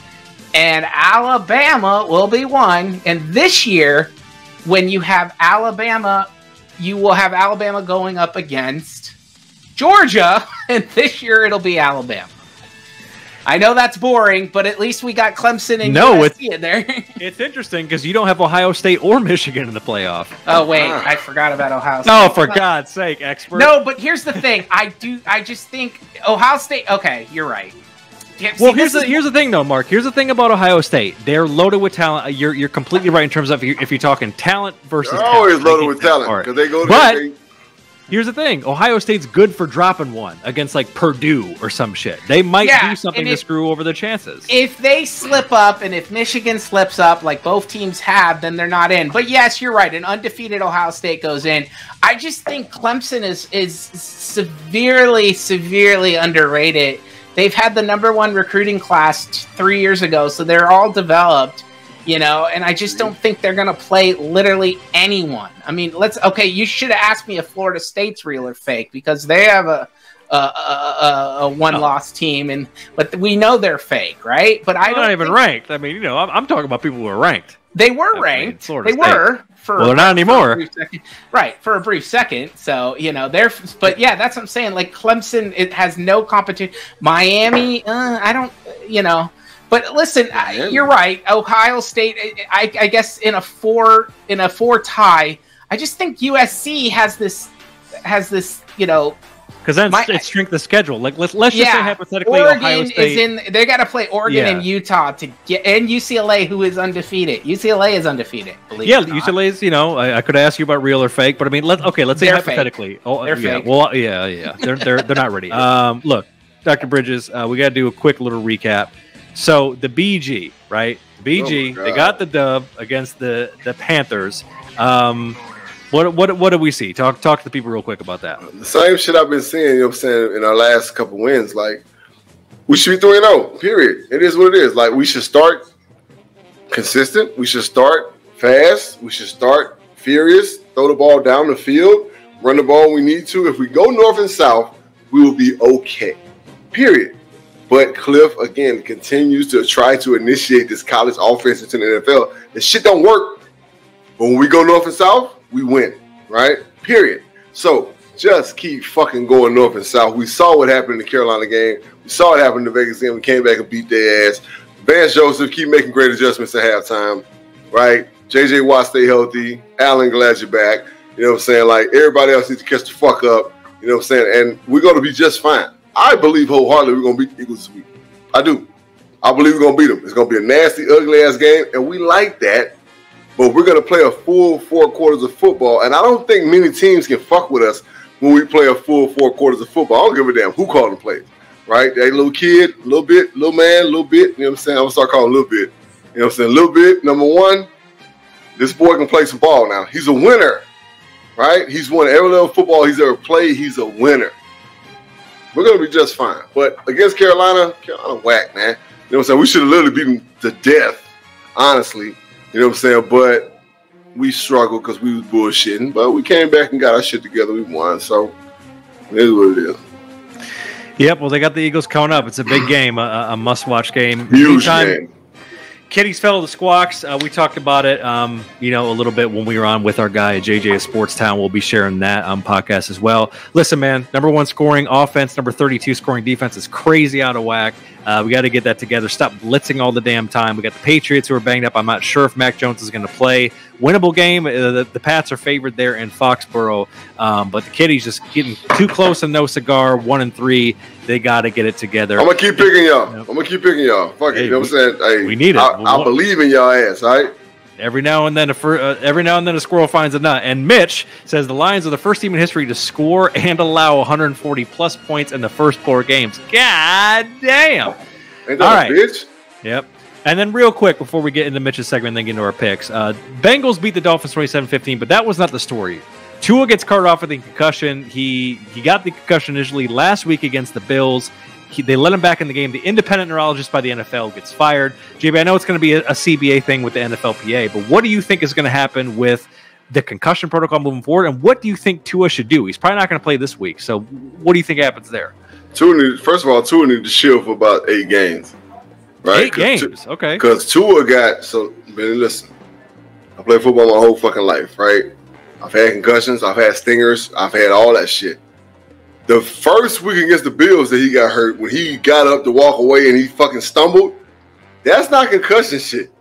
and Alabama will be one. And this year, when you have Alabama, you will have Alabama going up against Georgia, and this year it'll be Alabama. I know that's boring, but at least we got Clemson and no, USC in there. it's interesting because you don't have Ohio State or Michigan in the playoff. Oh wait, ah. I forgot about Ohio State. Oh, for God's sake, expert. No, but here's the thing. I do. I just think Ohio State. Okay, you're right. Yeah, well, here's the here's the thing though, Mark. Here's the thing about Ohio State. They're loaded with talent. Uh, you're you're completely right in terms of if you're, talking talent versus. They're always talent. loaded with talent because they go. To but the here's the thing: Ohio State's good for dropping one against like Purdue or some shit. They might yeah, do something if, to screw over the chances. If they slip up, and if Michigan slips up, like both teams have, then they're not in. But yes, you're right. An undefeated Ohio State goes in. I just think Clemson is is severely, severely underrated they've had the number one recruiting class three years ago, so they're all developed, you know. And I just don't think they're going to play literally anyone. I mean, let's okay. You should have asked me if Florida State's real or fake because they have a a, a, a one loss team, and but we know they're fake, right? But I don't even ranked. I mean, you know, I'm, I'm, talking about people who are ranked. They were ranked. I mean, they State. were for well, they're not anymore. right for a brief second. So you know they're, but yeah, that's what I'm saying. Like Clemson, it has no competition. Miami, uh, I don't, you know. But listen, you're right. Ohio State, I, I guess in a four in a four tie, I just think USC has this has this you know because then My, it's strength of schedule. Like let's let's just say hypothetically, Oregon Ohio State is in. They got to play Oregon yeah. and Utah to get, and UCLA, who is undefeated. UCLA is undefeated. Believe. Yeah, UCLA is. You know, I, I, could ask you about real or fake, but I mean, let okay, let's say they're hypothetically. Fake. Oh, they're yeah, fake. well, yeah, yeah, they're they're they're not ready. Um, look, Dr. Bridges, uh, we got to do a quick little recap. So the BG, right? The BG, oh they got the dub against the the Panthers. Um, what what what do we see? Talk talk to the people real quick about that. The same shit I've been seeing, you know what I'm saying, in our last couple wins. Like we should be 3 0, period. It is what it is. Like we should start consistent. We should start fast. We should start furious. Throw the ball down the field. Run the ball when we need to. If we go north and south, we will be okay. Period. But Cliff again continues to try to initiate this college offense into the NFL. The shit don't work. But when we go north and south, we win, right? Period. So just keep fucking going north and south. We saw what happened in the Carolina game. We saw what happened in the Vegas game. We came back and beat their ass. Vance Joseph keep making great adjustments at halftime, right? JJ Watt stay healthy. Allen, glad you're back. You know what I'm saying? Like everybody else needs to catch the fuck up. You know what I'm saying? And we're gonna be just fine. I believe wholeheartedly we're gonna beat the Eagles this week. I do. I believe we're gonna beat them. It's gonna be a nasty, ugly ass game, and we like that but we're going to play a full four quarters of football. And I don't think many teams can fuck with us when we play a full four quarters of football. I don't give a damn who called the plays, right? That little kid, little bit, little man, little bit. You know what I'm saying? I'm going to start calling a little bit. You know what I'm saying? A little bit. Number one, this boy can play some ball now. He's a winner, right? He's won every little football he's ever played. He's a winner. We're going to be just fine. But against Carolina, Carolina whack, man. You know what I'm saying? We should have literally beaten them to death, honestly. You know what I'm saying? But we struggled because we was bullshitting. But we came back and got our shit together. We won. So it is what it is. Yep. Well, they got the Eagles coming up. It's a big game, a, a must-watch game. Huge Anytime, game. Kitty's fell the Squawks. Uh, we talked about it, um, you know, a little bit when we were on with our guy at JJ Sports Town. We'll be sharing that on podcast as well. Listen, man, number one scoring offense, number 32 scoring defense is crazy out of whack. Uh, we got to get that together. Stop blitzing all the damn time. We got the Patriots who are banged up. I'm not sure if Mac Jones is going to play. Winnable game. Uh, the, the, Pats are favored there in Foxborough, um, but the Kitties just getting too close and no cigar. One and three. They got to get it together. I'm gonna keep picking y'all. I'm gonna keep picking y'all. Fuck hey, it. You know what I'm saying? Hey, we need it. I, I believe in y'all ass. All right. Every now and then, a fir- uh, every now and then, a squirrel finds a nut. And Mitch says the Lions are the first team in history to score and allow 140 plus points in the first four games. God damn! Ain't that All right. bitch? Yep. And then, real quick, before we get into Mitch's segment and then get into our picks, uh, Bengals beat the Dolphins 27 15, but that was not the story. Tua gets carted off with a concussion. He he got the concussion initially last week against the Bills. He, they let him back in the game. The independent neurologist by the NFL gets fired. JB, I know it's going to be a, a CBA thing with the NFLPA, but what do you think is going to happen with the concussion protocol moving forward? And what do you think Tua should do? He's probably not going to play this week. So, what do you think happens there? Tua need, first of all, Tua needs to shield for about eight games. Right? Eight games, okay. Because Tua got so. Man, listen, I played football my whole fucking life, right? I've had concussions, I've had stingers, I've had all that shit. The first week against the Bills that he got hurt, when he got up to walk away and he fucking stumbled, that's not concussion shit.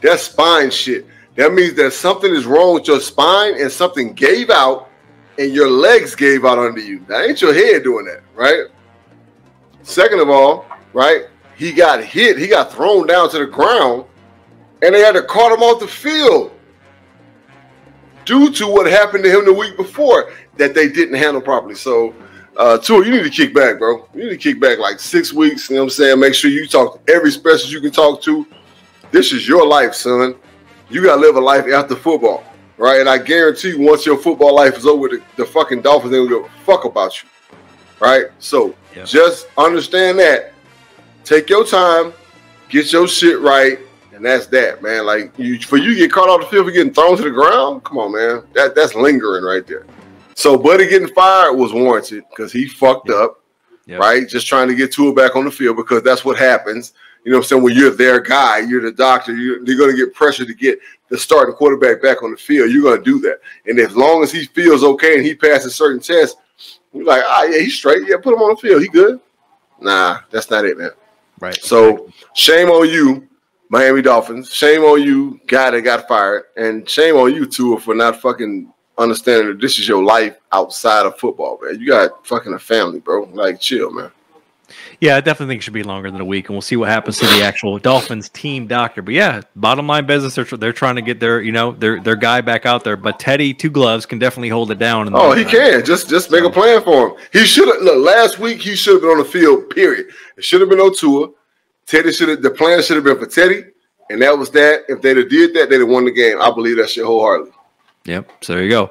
That's spine shit. That means that something is wrong with your spine and something gave out and your legs gave out under you. That ain't your head doing that, right? Second of all, right, he got hit, he got thrown down to the ground, and they had to cart him off the field due to what happened to him the week before that they didn't handle properly. So, uh, Tua, you need to kick back, bro. You need to kick back like six weeks. You know what I'm saying? Make sure you talk to every specialist you can talk to. This is your life, son. You got to live a life after football, right? And I guarantee you, once your football life is over, the, the fucking Dolphins, ain't going to give a fuck about you right? So yep. just understand that. Take your time, get your shit right, and that's that, man. Like you, for you get caught off the field for getting thrown to the ground. Come on, man. That that's lingering right there. So Buddy getting fired was warranted because he fucked yep. up, yep. right? Just trying to get Tua back on the field because that's what happens. You know what I'm saying? When you're their guy, you're the doctor, you're, you're going to get pressure to get the starting quarterback back on the field. You're going to do that. And as long as he feels okay and he passes certain tests, you're like, ah, yeah, he's straight. Yeah, put him on the field. He good. Nah, that's not it, man. Right. So shame on you, Miami Dolphins. Shame on you, guy that got fired, and shame on you too for not fucking understanding that this is your life outside of football, man. You got fucking a family, bro. Like, chill, man. Yeah, I definitely think it should be longer than a week, and we'll see what happens to the actual Dolphins team doctor. But yeah, bottom line business, they're, they're trying to get their you know their their guy back out there. But Teddy, two gloves, can definitely hold it down. Oh, he can. Just just make a plan for him. He should have look last week. He should have been on the field. Period. It should have been on tour. Teddy should have. The plan should have been for Teddy, and that was that. If they'd have did that, they'd have won the game. I believe that shit wholeheartedly. Yep. So there you go.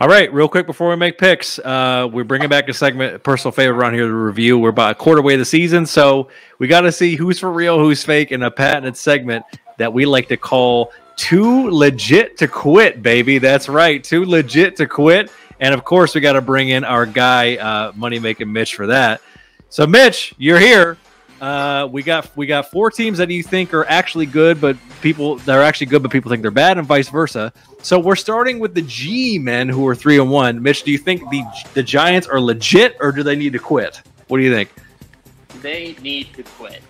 All right, real quick before we make picks, uh, we're bringing back a segment, personal favorite around here, to review. We're about a quarter way of the season, so we got to see who's for real, who's fake, in a patented segment that we like to call "Too Legit to Quit." Baby, that's right, too legit to quit. And of course, we got to bring in our guy, uh, Money Making Mitch, for that. So, Mitch, you're here. Uh, we got we got four teams that you think are actually good, but people they're actually good, but people think they're bad, and vice versa. So we're starting with the G men who are three and one. Mitch, do you think the the Giants are legit, or do they need to quit? What do you think? They need to quit.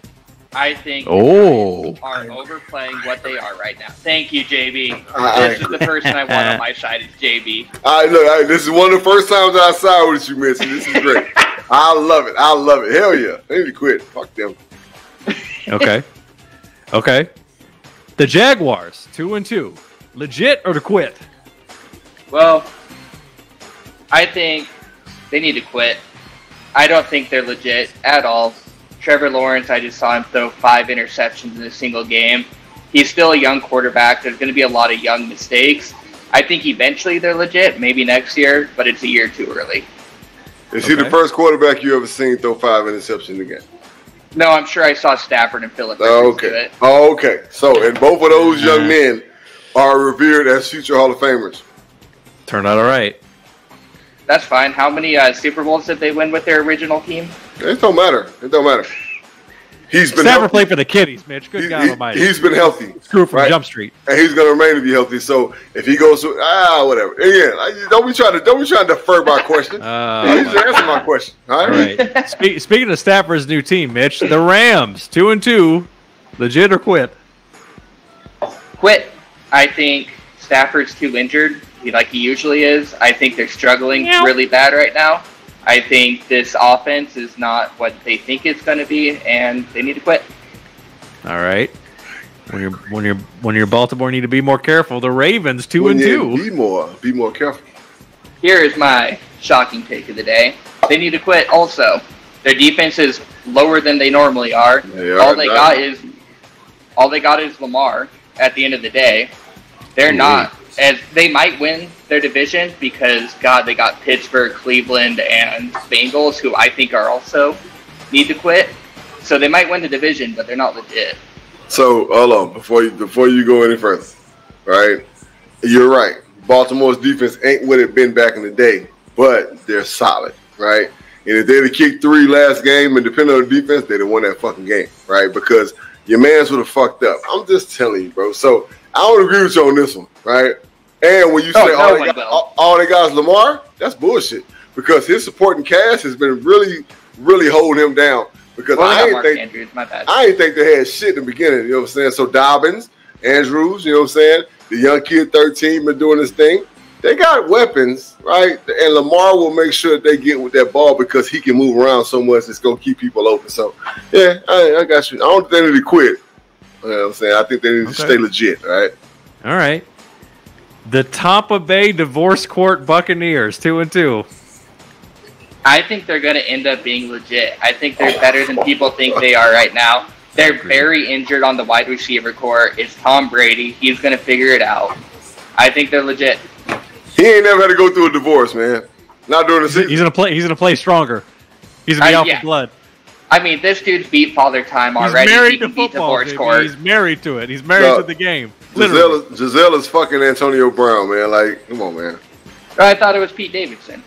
I think oh are overplaying what they are right now. Thank you, JB. Right. This is the person I want on my side. Is JB. I look, all right, this is one of the first times I side with you, Mitch. This is great. I love it. I love it. Hell yeah. They need to quit. Fuck them. okay. Okay. The Jaguars, two and two. Legit or to quit? Well, I think they need to quit. I don't think they're legit at all. Trevor Lawrence, I just saw him throw five interceptions in a single game. He's still a young quarterback. There's going to be a lot of young mistakes. I think eventually they're legit, maybe next year, but it's a year too early. Is okay. he the first quarterback you ever seen throw five interceptions again? No, I'm sure I saw Stafford and Philip. Oh, okay. Oh, okay. So, and both of those young men are revered as future Hall of Famers. Turned out all right. That's fine. How many uh, Super Bowls did they win with their original team? It don't matter. It don't matter. He's been never played for the kiddies, Mitch. Good he, God he, Almighty. He's been healthy. Screw from right? Jump Street, and he's going to remain to be healthy. So if he goes to ah whatever, again, don't be trying to don't be trying to defer my question. Uh, just answer my question. All right. All right. Spe- speaking of Stafford's new team, Mitch, the Rams two and two, legit or quit? Quit. I think Stafford's too injured, like he usually is. I think they're struggling yeah. really bad right now. I think this offense is not what they think it's going to be, and they need to quit. All right. When you're when you're when you're Baltimore, need to be more careful. The Ravens two when and two. Be more. Be more careful. Here is my shocking take of the day. They need to quit. Also, their defense is lower than they normally are. They are all they got is all they got is Lamar. At the end of the day, they're mm-hmm. not as they might win their division because God, they got Pittsburgh, Cleveland, and Bengals, who I think are also need to quit. So they might win the division, but they're not legit. So hold on before you before you go any further, right? You're right. Baltimore's defense ain't what it been back in the day, but they're solid, right? And if they'd have kicked three last game and depending on the defense, they'd have won that fucking game, right? Because your man's would have fucked up. I'm just telling you, bro. So I don't agree with you on this one, right? And when you oh, say all, they got, all, all they got is Lamar, that's bullshit. Because his supporting cast has been really, really holding him down. Because well, I ain't think Andrews, I ain't think they had shit in the beginning. You know what I'm saying? So Dobbins, Andrews, you know what I'm saying? The young kid 13 been doing this thing. They got weapons, right? And Lamar will make sure that they get with that ball because he can move around so much it's gonna keep people open. So yeah, I, I got you. I don't think they need to quit. You know what I'm saying? I think they need okay. to stay legit, right? All right. The Tampa Bay Divorce Court Buccaneers, two and two. I think they're going to end up being legit. I think they're better than people think they are right now. They're very injured on the wide receiver core. It's Tom Brady. He's going to figure it out. I think they're legit. He ain't never had to go through a divorce, man. Not during the season. He's gonna play. He's gonna play stronger. He's gonna be uh, out yeah. for blood. I mean, this dude's beat Father Time already. He's married he to football. He's married to it. He's married no, to the game. Giselle, Gisele is fucking Antonio Brown, man. Like, come on, man. I thought it was Pete Davidson.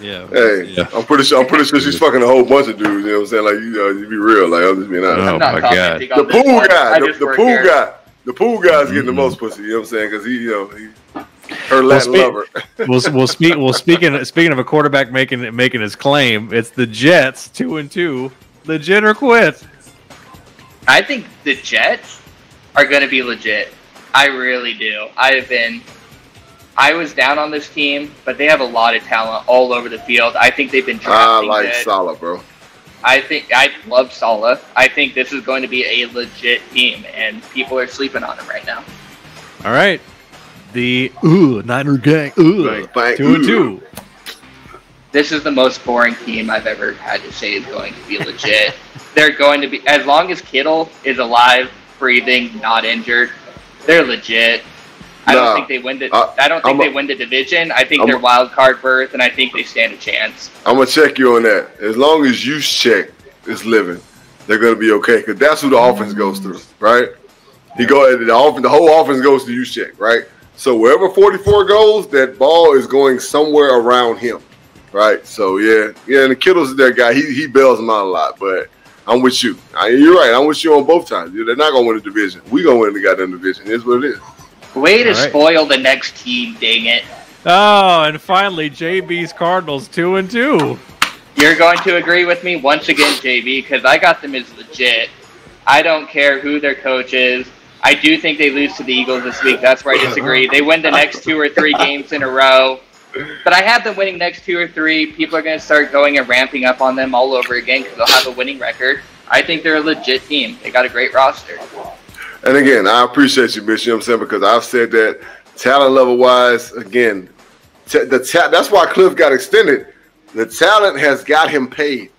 Yeah. Hey, yeah. I'm pretty sure. I'm pretty sure she's fucking a whole bunch of dudes. You know what I'm saying? Like, you know, you be real. Like, I'm just being honest. Oh my god. The pool guy. The, the pool here. guy. The pool guy's getting mm-hmm. the most pussy. You know what I'm saying? Because he, you know, he. Her Latin well, lover. we'll, we'll speak. Well, speaking speaking of a quarterback making making his claim, it's the Jets two and two legit or quit? I think the Jets are going to be legit. I really do. I have been. I was down on this team, but they have a lot of talent all over the field. I think they've been drafting. I like good. Saleh, bro. I think I love Saleh. I think this is going to be a legit team, and people are sleeping on him right now. All right, the ooh Niner gang ooh bang, bang, two ooh. and two. This is the most boring team I've ever had to say is going to be legit. they're going to be as long as Kittle is alive, breathing, not injured. They're legit. I don't think they win the. Uh, I don't think I'm they a, win the division. I think I'm they're wild card berth, and I think they stand a chance. I'm gonna check you on that. As long as you check is living, they're gonna be okay because that's who the offense goes through, right? He go the offense, the whole offense goes to check, right? So wherever 44 goes, that ball is going somewhere around him, right? So yeah, yeah. And the Kittle's that guy. He he bails them out a lot, but. I'm with you. I, you're right. I'm with you on both times. They're not gonna win the division. We gonna win the goddamn division. It's what it is. Way to right. spoil the next team, dang it. Oh, and finally, JB's Cardinals 2 and 2. You're going to agree with me once again, JB, because I got them as legit. I don't care who their coach is. I do think they lose to the Eagles this week. That's where I disagree. They win the next two or three games in a row. But I have them winning next two or three. People are going to start going and ramping up on them all over again because they'll have a winning record. I think they're a legit team. They got a great roster. And again, I appreciate you, Mitch. You know what I'm saying? Because I've said that talent level wise, again, t- the ta- that's why Cliff got extended. The talent has got him paid.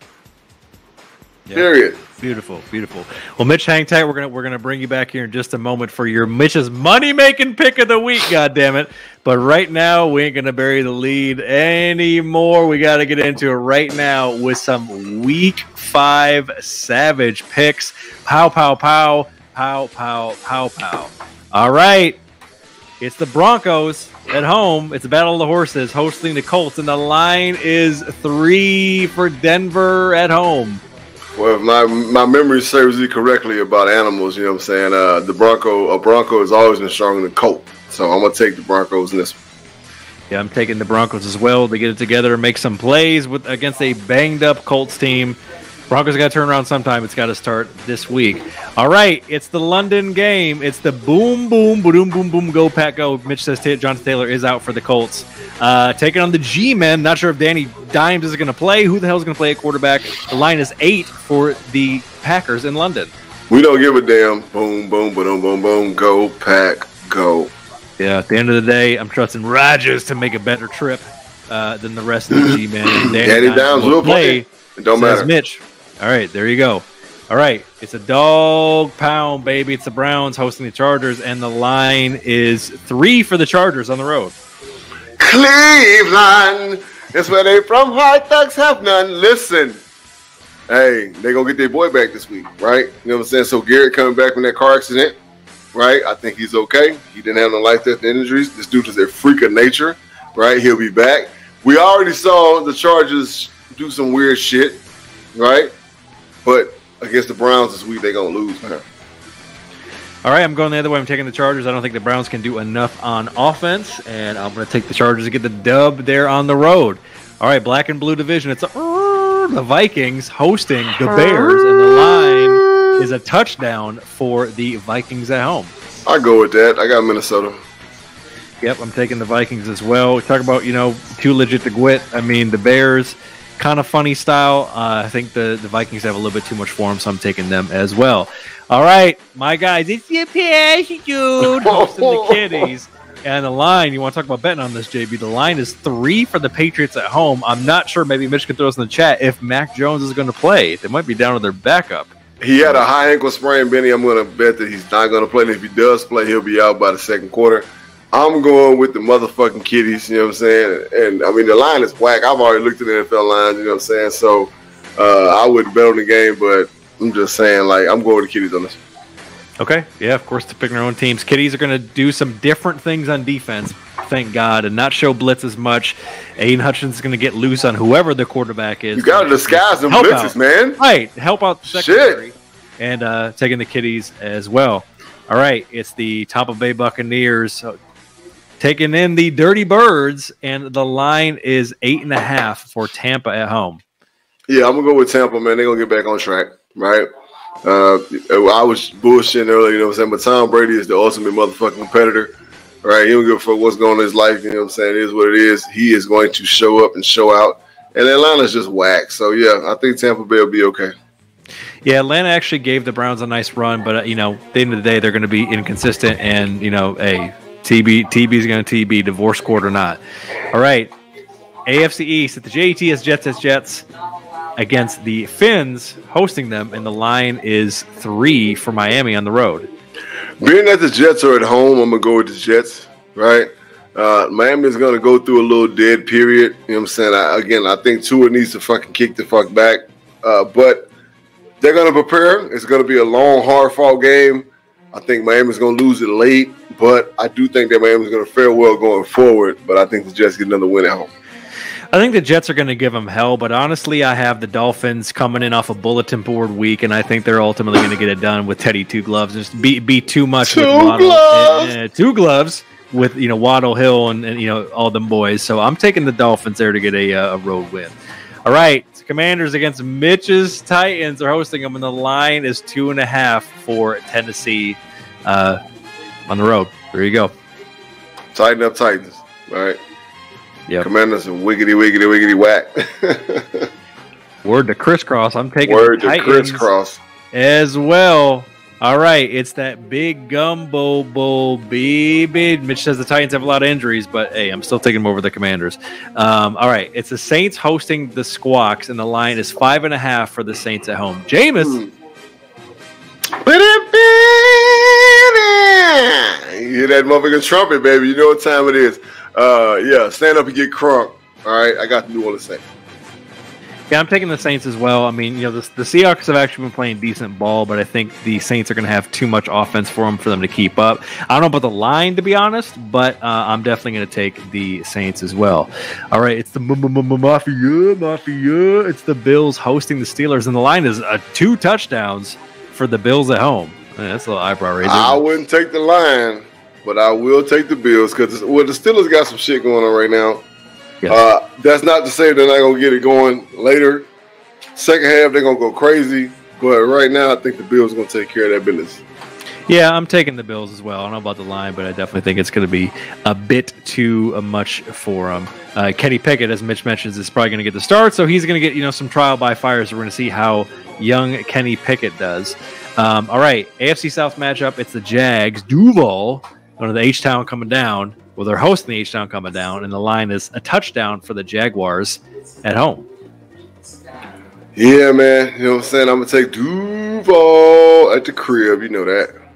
Yeah. Period. Beautiful, beautiful. Well, Mitch, hang tight. We're gonna we're gonna bring you back here in just a moment for your Mitch's money making pick of the week. God damn it! But right now, we ain't gonna bury the lead anymore. We got to get into it right now with some Week Five Savage picks. Pow, pow, pow. Pow, pow, pow, pow. All right. It's the Broncos at home. It's a battle of the horses hosting the Colts, and the line is three for Denver at home. Well, my my memory serves me correctly about animals, you know what I'm saying? Uh, the Bronco, a Bronco has always been stronger than Colt. So I'm gonna take the Broncos in this one. Yeah, I'm taking the Broncos as well to get it together and make some plays with against a banged up Colts team. Broncos got to turn around sometime. It's got to start this week. All right, it's the London game. It's the boom, boom, boom, boom, boom, go, Pack, go. Mitch says Jonathan Taylor is out for the Colts. Uh, taking on the G men. Not sure if Danny Dimes is going to play. Who the hell is going to play at quarterback? The line is eight for the Packers in London. We don't give a damn. Boom, boom, boom, boom, boom, go, Pack, go. Yeah, at the end of the day, I'm trusting Rodgers to make a better trip uh, than the rest of the G men. Danny, Dimes will play. play. It don't matter. Mitch. All right, there you go. All right, it's a dog pound, baby. It's the Browns hosting the Chargers, and the line is three for the Chargers on the road. Cleveland is where they from. High thugs have none. Listen, hey, they gonna get their boy back this week, right? You know what I'm saying? So Garrett coming back from that car accident, right? I think he's okay. He didn't have no life death injuries. This dude is a freak of nature, right? He'll be back. We already saw the Chargers do some weird shit, right? But against the Browns this week, they're gonna lose, man. All right, I'm going the other way. I'm taking the Chargers. I don't think the Browns can do enough on offense, and I'm going to take the Chargers to get the dub there on the road. All right, black and blue division. It's uh, the Vikings hosting the Bears, and the line is a touchdown for the Vikings at home. I go with that. I got Minnesota. Yep, I'm taking the Vikings as well. We talk about you know too legit to quit. I mean the Bears kind of funny style. Uh, I think the, the Vikings have a little bit too much for them, so I'm taking them as well. All right, my guys, it's your pitch, dude. Hosting the kiddies. And the line, you want to talk about betting on this, JB? The line is three for the Patriots at home. I'm not sure. Maybe Mitch can throw us in the chat if Mac Jones is going to play. They might be down to their backup. He had a high ankle sprain, Benny. I'm going to bet that he's not going to play. And if he does play, he'll be out by the second quarter. I'm going with the motherfucking kitties, you know what I'm saying? And I mean, the line is whack. I've already looked at the NFL lines, you know what I'm saying? So uh, I wouldn't bet on the game, but I'm just saying, like, I'm going with the kitties on this. Okay. Yeah, of course, to pick their own teams. Kitties are going to do some different things on defense, thank God, and not show blitz as much. Aidan Hutchins is going to get loose on whoever the quarterback is. You got to disguise them blitzes, out. man. Right. Help out the secondary. Shit. And uh, taking the kitties as well. All right. It's the Tampa Bay Buccaneers taking in the Dirty Birds, and the line is eight and a half for Tampa at home. Yeah, I'm gonna go with Tampa, man. They're gonna get back on track, right? Uh, I was bullshitting earlier, you know what I'm saying? But Tom Brady is the ultimate motherfucking competitor. Right? He don't give a fuck what's going on in his life. You know what I'm saying? It is what it is. He is going to show up and show out. And Atlanta's just whack. So yeah, I think Tampa Bay will be okay. Yeah, Atlanta actually gave the Browns a nice run, but uh, you know, at the end of the day, they're going to be inconsistent, and you know, a TB TB is going to TB divorce court or not. All right, AFC East at the JET as Jets as Jets against the Fins hosting them, and the line is three for Miami on the road. Being that the Jets are at home, I'm gonna go with the Jets. Right, uh, Miami is gonna go through a little dead period. You know what I'm saying? I, again, I think Tua needs to fucking kick the fuck back, uh, but they're gonna prepare. It's gonna be a long, hard fought game. I think Miami's gonna lose it late, but I do think that Miami's gonna fare well going forward. But I think the Jets get another win at home. I think the Jets are going to give them hell, but honestly, I have the Dolphins coming in off a bulletin board week, and I think they're ultimately going to get it done with Teddy Two Gloves. Just be be too much two with Waddle, gloves. Uh, two gloves with you know Waddle Hill and, and, you know all them boys. So I'm taking the Dolphins there to get a, uh, a road win. All right, Commanders against Mitch's Titans are hosting them, and the line is two and a half for Tennessee uh, on the road. There you go. Tighten up, Titans. All right. Yeah. Commanders and wiggity, wiggity, wiggity whack. Word to Kris Kross. I'm taking Word to Kris Kross as well. All right, it's that big gumbo bowl, baby. Mitch says the Titans have a lot of injuries, but hey, I'm still taking them over the Commanders. Um, all right, it's the Saints hosting the Squawks, and the line is five and a half for the Saints at home. Jameis. Mm. You hear that motherfucking trumpet, baby. You know what time it is. Uh, yeah, stand up and get crunk. All right, I got the New Orleans Saints. Yeah, I'm taking the Saints as well. I mean, you know, the, the Seahawks have actually been playing decent ball, but I think the Saints are going to have too much offense for them for them to keep up. I don't know about the line, to be honest, but uh, I'm definitely going to take the Saints as well. All right, it's the Mafia, Mafia. It's the Bills hosting the Steelers, and the line is uh, two touchdowns for the Bills at home. Man, that's a little eyebrow raiser. I wouldn't take the line, but I will take the Bills because well, the Steelers got some shit going on right now. Yes. Uh, that's not to say they're not gonna get it going later. Second half they're gonna go crazy, but right now I think the Bills are gonna take care of that business. Yeah, I'm taking the Bills as well. I don't know about the line, but I definitely think it's going to be a bit too much for them. Uh, Kenny Pickett, as Mitch mentions, is probably going to get the start, so he's going to get you know some trial by fire. So we're going to see how young Kenny Pickett does. Um, all right, AFC South matchup. It's the Jags, Duval, of the H Town coming down well, they're hosting the H Town coming down, and the line is a touchdown for the Jaguars at home. Yeah, man. You know what I'm saying? I'm gonna take Duval at the crib. You know that.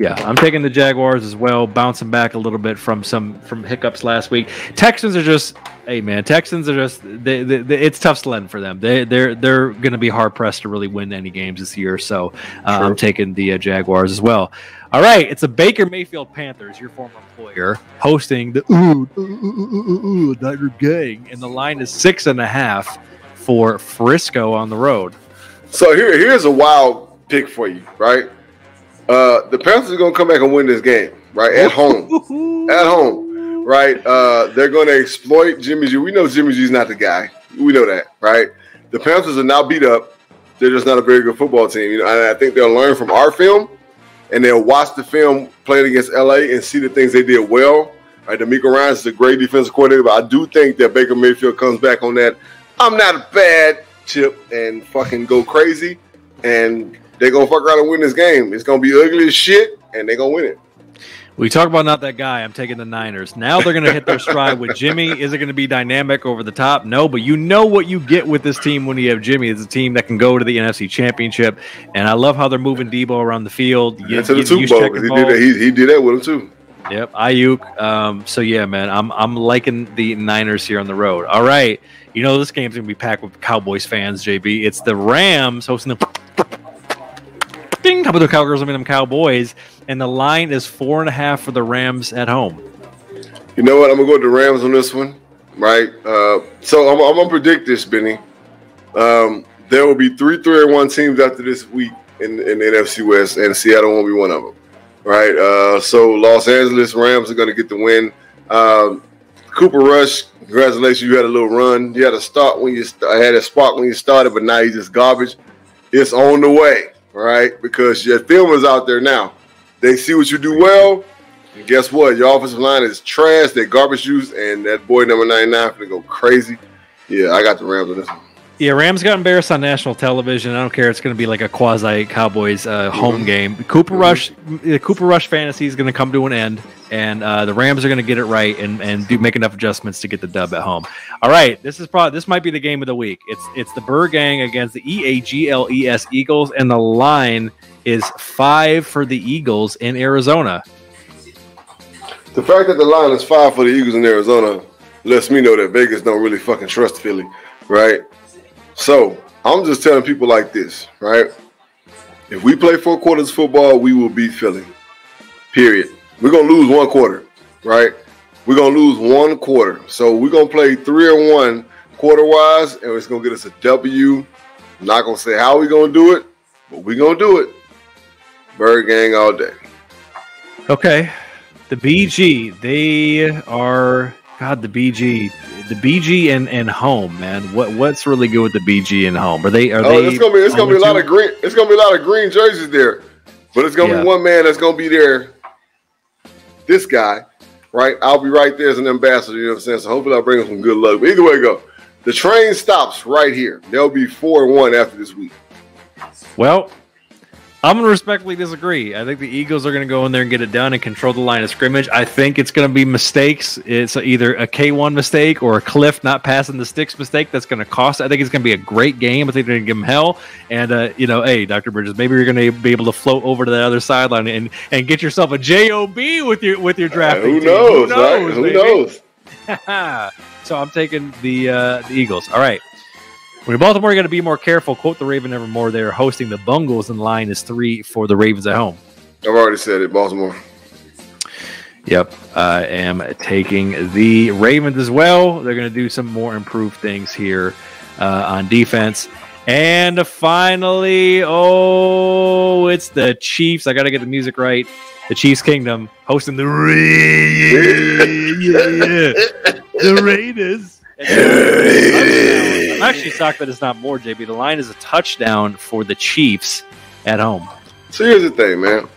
Yeah, I'm taking the Jaguars as well, bouncing back a little bit from some from hiccups last week. Texans are just, hey man, Texans are just, they, they, they, it's tough sledding for them. They they're they're going to be hard pressed to really win any games this year. So uh, I'm taking the uh, Jaguars as well. All right, it's a Baker Mayfield Panthers, your former employer, hosting the ooh, ooh, ooh, ooh, Niner gang, and the line is six and a half for Frisco on the road. So here, here's a wild pick for you, right? Uh, the Panthers are gonna come back and win this game, right? At home, at home, right? Uh, they're gonna exploit Jimmy G. We know Jimmy G's not the guy. We know that, right? The Panthers are now beat up. They're just not a very good football team, you know. And I think they'll learn from our film and they'll watch the film playing against LA and see the things they did well. Right, DeMeco Ryans is a great defensive coordinator, but I do think that Baker Mayfield comes back on that. I'm not a bad chip and fucking go crazy, and they're gonna fuck around and win this game. It's gonna be ugly as shit, and they're gonna win it. We talk about not that guy. I'm taking the Niners. Now they're going to hit their stride with Jimmy. Is it going to be dynamic over the top? No, but you know what you get with this team when you have Jimmy. It's a team that can go to the NFC Championship, and I love how they're moving Deebo around the field. You, to the Super Bowl. He did, that, he, he did that with him too. Yep, Aiyuk. Um, so yeah, man, I'm I'm liking the Niners here on the road. All right, you know this game's gonna be packed with Cowboys fans. JB, it's the Rams hosting the top of the Cowgirls. I mean them Cowboys and the line is four and a half for the Rams at home. You know what? I'm gonna go with the Rams on this one, right? Uh, so I'm, I'm, gonna predict this, Benny. Um, there will be three three and one teams after this week in, in the NFC West, and Seattle won't be one of them, right? Uh, so Los Angeles Rams are gonna get the win. Um, Cooper Rush, congratulations! You had a little run. You had a start when you st- had a spark when you started, but now you just garbage. It's on the way, right? Because your film is out there now. They see what you do well, And guess what? Your offensive line is trash. That garbage juice, and that boy number 99 gonna go crazy. Yeah, I got the Rams on this one. Yeah, Rams got embarrassed on national television. I don't care. It's going to be like a quasi Cowboys uh, home mm-hmm. game. Cooper mm-hmm. Rush, the Cooper Rush fantasy is going to come to an end, and uh, the Rams are going to get it right and, and do make enough adjustments to get the dub at home. All right, this is probably this might be the game of the week. It's it's the Bird Gang against the E A G L E S Eagles, and the line is five for the Eagles in Arizona. The fact that the line is five for the Eagles in Arizona lets me know that Vegas don't really fucking trust Philly, right? So I'm just telling people like this, right? If we play four quarters of football, we will beat Philly. Period. We're gonna lose one quarter, right? We're gonna lose one quarter. So we're gonna play three or one quarter wise, and it's gonna get us a W. I'm not gonna say how we're gonna do it, but we're gonna do it. Bird gang all day. Okay. The BG, they are God, the BG, the BG and, and home, man. What what's really good with the BG and home? Are they? Are oh, they? It's gonna be it's gonna be a lot of green. It's gonna be a lot of green jerseys there, but it's gonna yeah. be one man that's gonna be there. This guy, right? I'll be right there as an ambassador. You know what I'm saying? So hopefully I'll bring him some good luck. But either way, go. The train stops right here. They'll be four and one after this week. Well, I'm going to respectfully disagree. I think the Eagles are going to go in there and get it done and control the line of scrimmage. I think it's going to be mistakes. It's either a K1 mistake or a Kliff not passing the sticks mistake that's going to cost. I think it's going to be a great game. I think they're going to give him hell. And, uh, you know, hey, Dr. Bridges, maybe you're going to be able to float over to the other sideline and, and get yourself a JOB with your with your draft. Uh, who, knows, who knows? Right? Who knows? so I'm taking the, uh, the Eagles. All right. When Baltimore, you got to be more careful. Quote the Raven Evermore. They're hosting the Bungles, and the line is three for the Ravens at home. I've already said it, Baltimore. Yep, I am taking the Ravens as well. They're going to do some more improved things here uh, on defense. And finally, oh, it's the Chiefs. I got to get the music right. The Chiefs Kingdom hosting the Ra- yeah, yeah, yeah. the Raiders. I'm actually shocked that it's not more, JB. The line is a touchdown for the Chiefs at home. So here's the thing, man.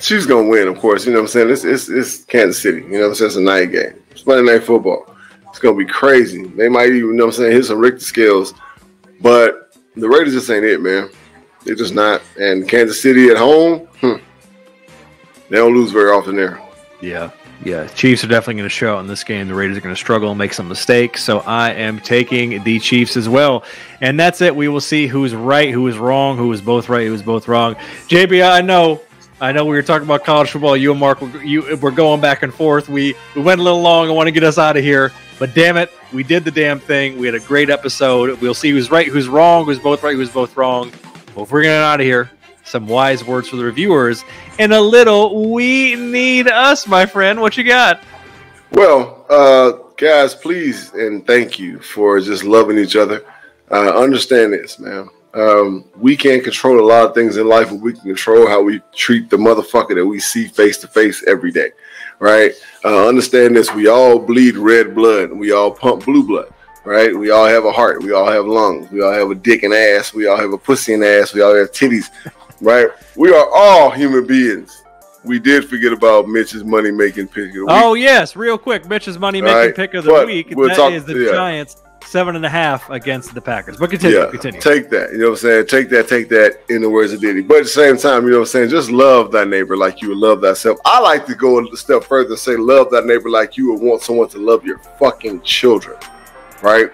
She's gonna win, of course. You know what I'm saying? It's it's, it's Kansas City. You know what I'm saying? It's a night game. It's Monday night football. It's gonna be crazy. They might even, you know what I'm saying, hit some Richter scales. But the Raiders just ain't it, man. They're just not. And Kansas City at home, hmm, they don't lose very often there. Yeah. Yeah, Chiefs are definitely going to show out in this game. The Raiders are going to struggle and make some mistakes. So I am taking the Chiefs as well. And that's it. We will see who's right, who is wrong, who is both right, who is both wrong. JB, I know, I know we were talking about college football. You and Mark, you we're going back and forth. We we went a little long. I want to get us out of here, but damn it, we did the damn thing. We had a great episode. We'll see who's right, who's wrong, who's both right, who's both wrong. Well, if we're getting out of here, some wise words for the reviewers, and a little we need us, my friend. What you got? Well, uh, guys, please and thank you for just loving each other. Uh, understand this, man. Um, we can't control a lot of things in life, but we can control how we treat the motherfucker that we see face to face every day, right? Uh, understand this. We all bleed red blood we all pump blue blood, right? We all have a heart. We all have lungs. We all have a dick and ass. We all have a pussy and ass. We all have titties right? We are all human beings. We did forget about Mitch's money making pick of the week. Oh yes, real quick, Mitch's money making right? pick of the but week. We'll that talk, is the yeah. Giants seven and a half against the Packers. But continue, yeah, continue. Take that. You know what I'm saying? Take that, take that in the words of Diddy. But at the same time, you know what I'm saying? Just love thy neighbor like you would love thyself. I like to go a step further and say love thy neighbor like you would want someone to love your fucking children. Right?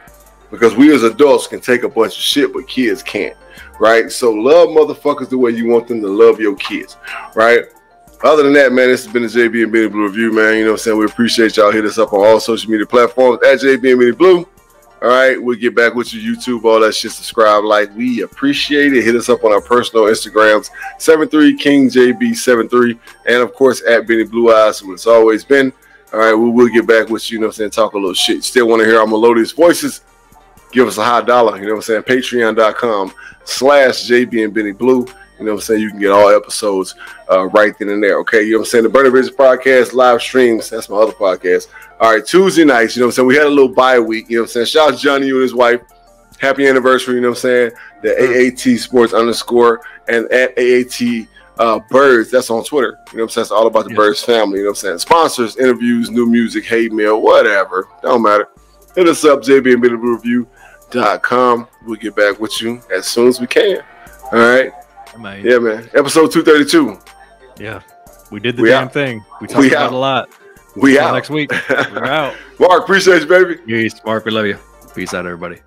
Because we as adults can take a bunch of shit, but kids can't right? So love motherfuckers the way you want them to love your kids, right? Other than that, man, this has been the JB and Benny Blue review, man. You know what I'm saying? We appreciate y'all. Hit us up on all social media platforms at JB and Benny Blue. All right, we'll get back with you, YouTube, all that shit. Subscribe, like, we appreciate it. Hit us up on our personal Instagrams, 73KingJB73, and of course at Benny Blue Eyes, what it's always been. All right, we will get back with you, you know what I'm saying? Talk a little shit. Still want to hear our melodious voices? Give us a high dollar, you know what I'm saying? Patreon.com slash JB and Benny Blue. You know what I'm saying? You can get all episodes uh, right then and there. Okay. You know what I'm saying? The Burning Bridges podcast live streams. That's my other podcast. All right. Tuesday nights. You know what I'm saying? We had a little bye week. You know what I'm saying? Shout out to Johnny, and his wife. Happy anniversary. You know what I'm saying? The AAT Sports underscore and at AAT uh, Birds. That's on Twitter. You know what I'm saying? It's all about the yes. Birds family. You know what I'm saying? Sponsors, interviews, new music, hate mail, whatever. Don't matter. Hit us up, jbandbennybluereview.com. We'll get back with you as soon as we can. All right. Yeah, man. Episode 232. Yeah. We did the we damn out. thing. We talked we about out. a lot. We out next week. We're out. Mark, appreciate you, baby. Peace, Mark. We love you. Peace out, everybody.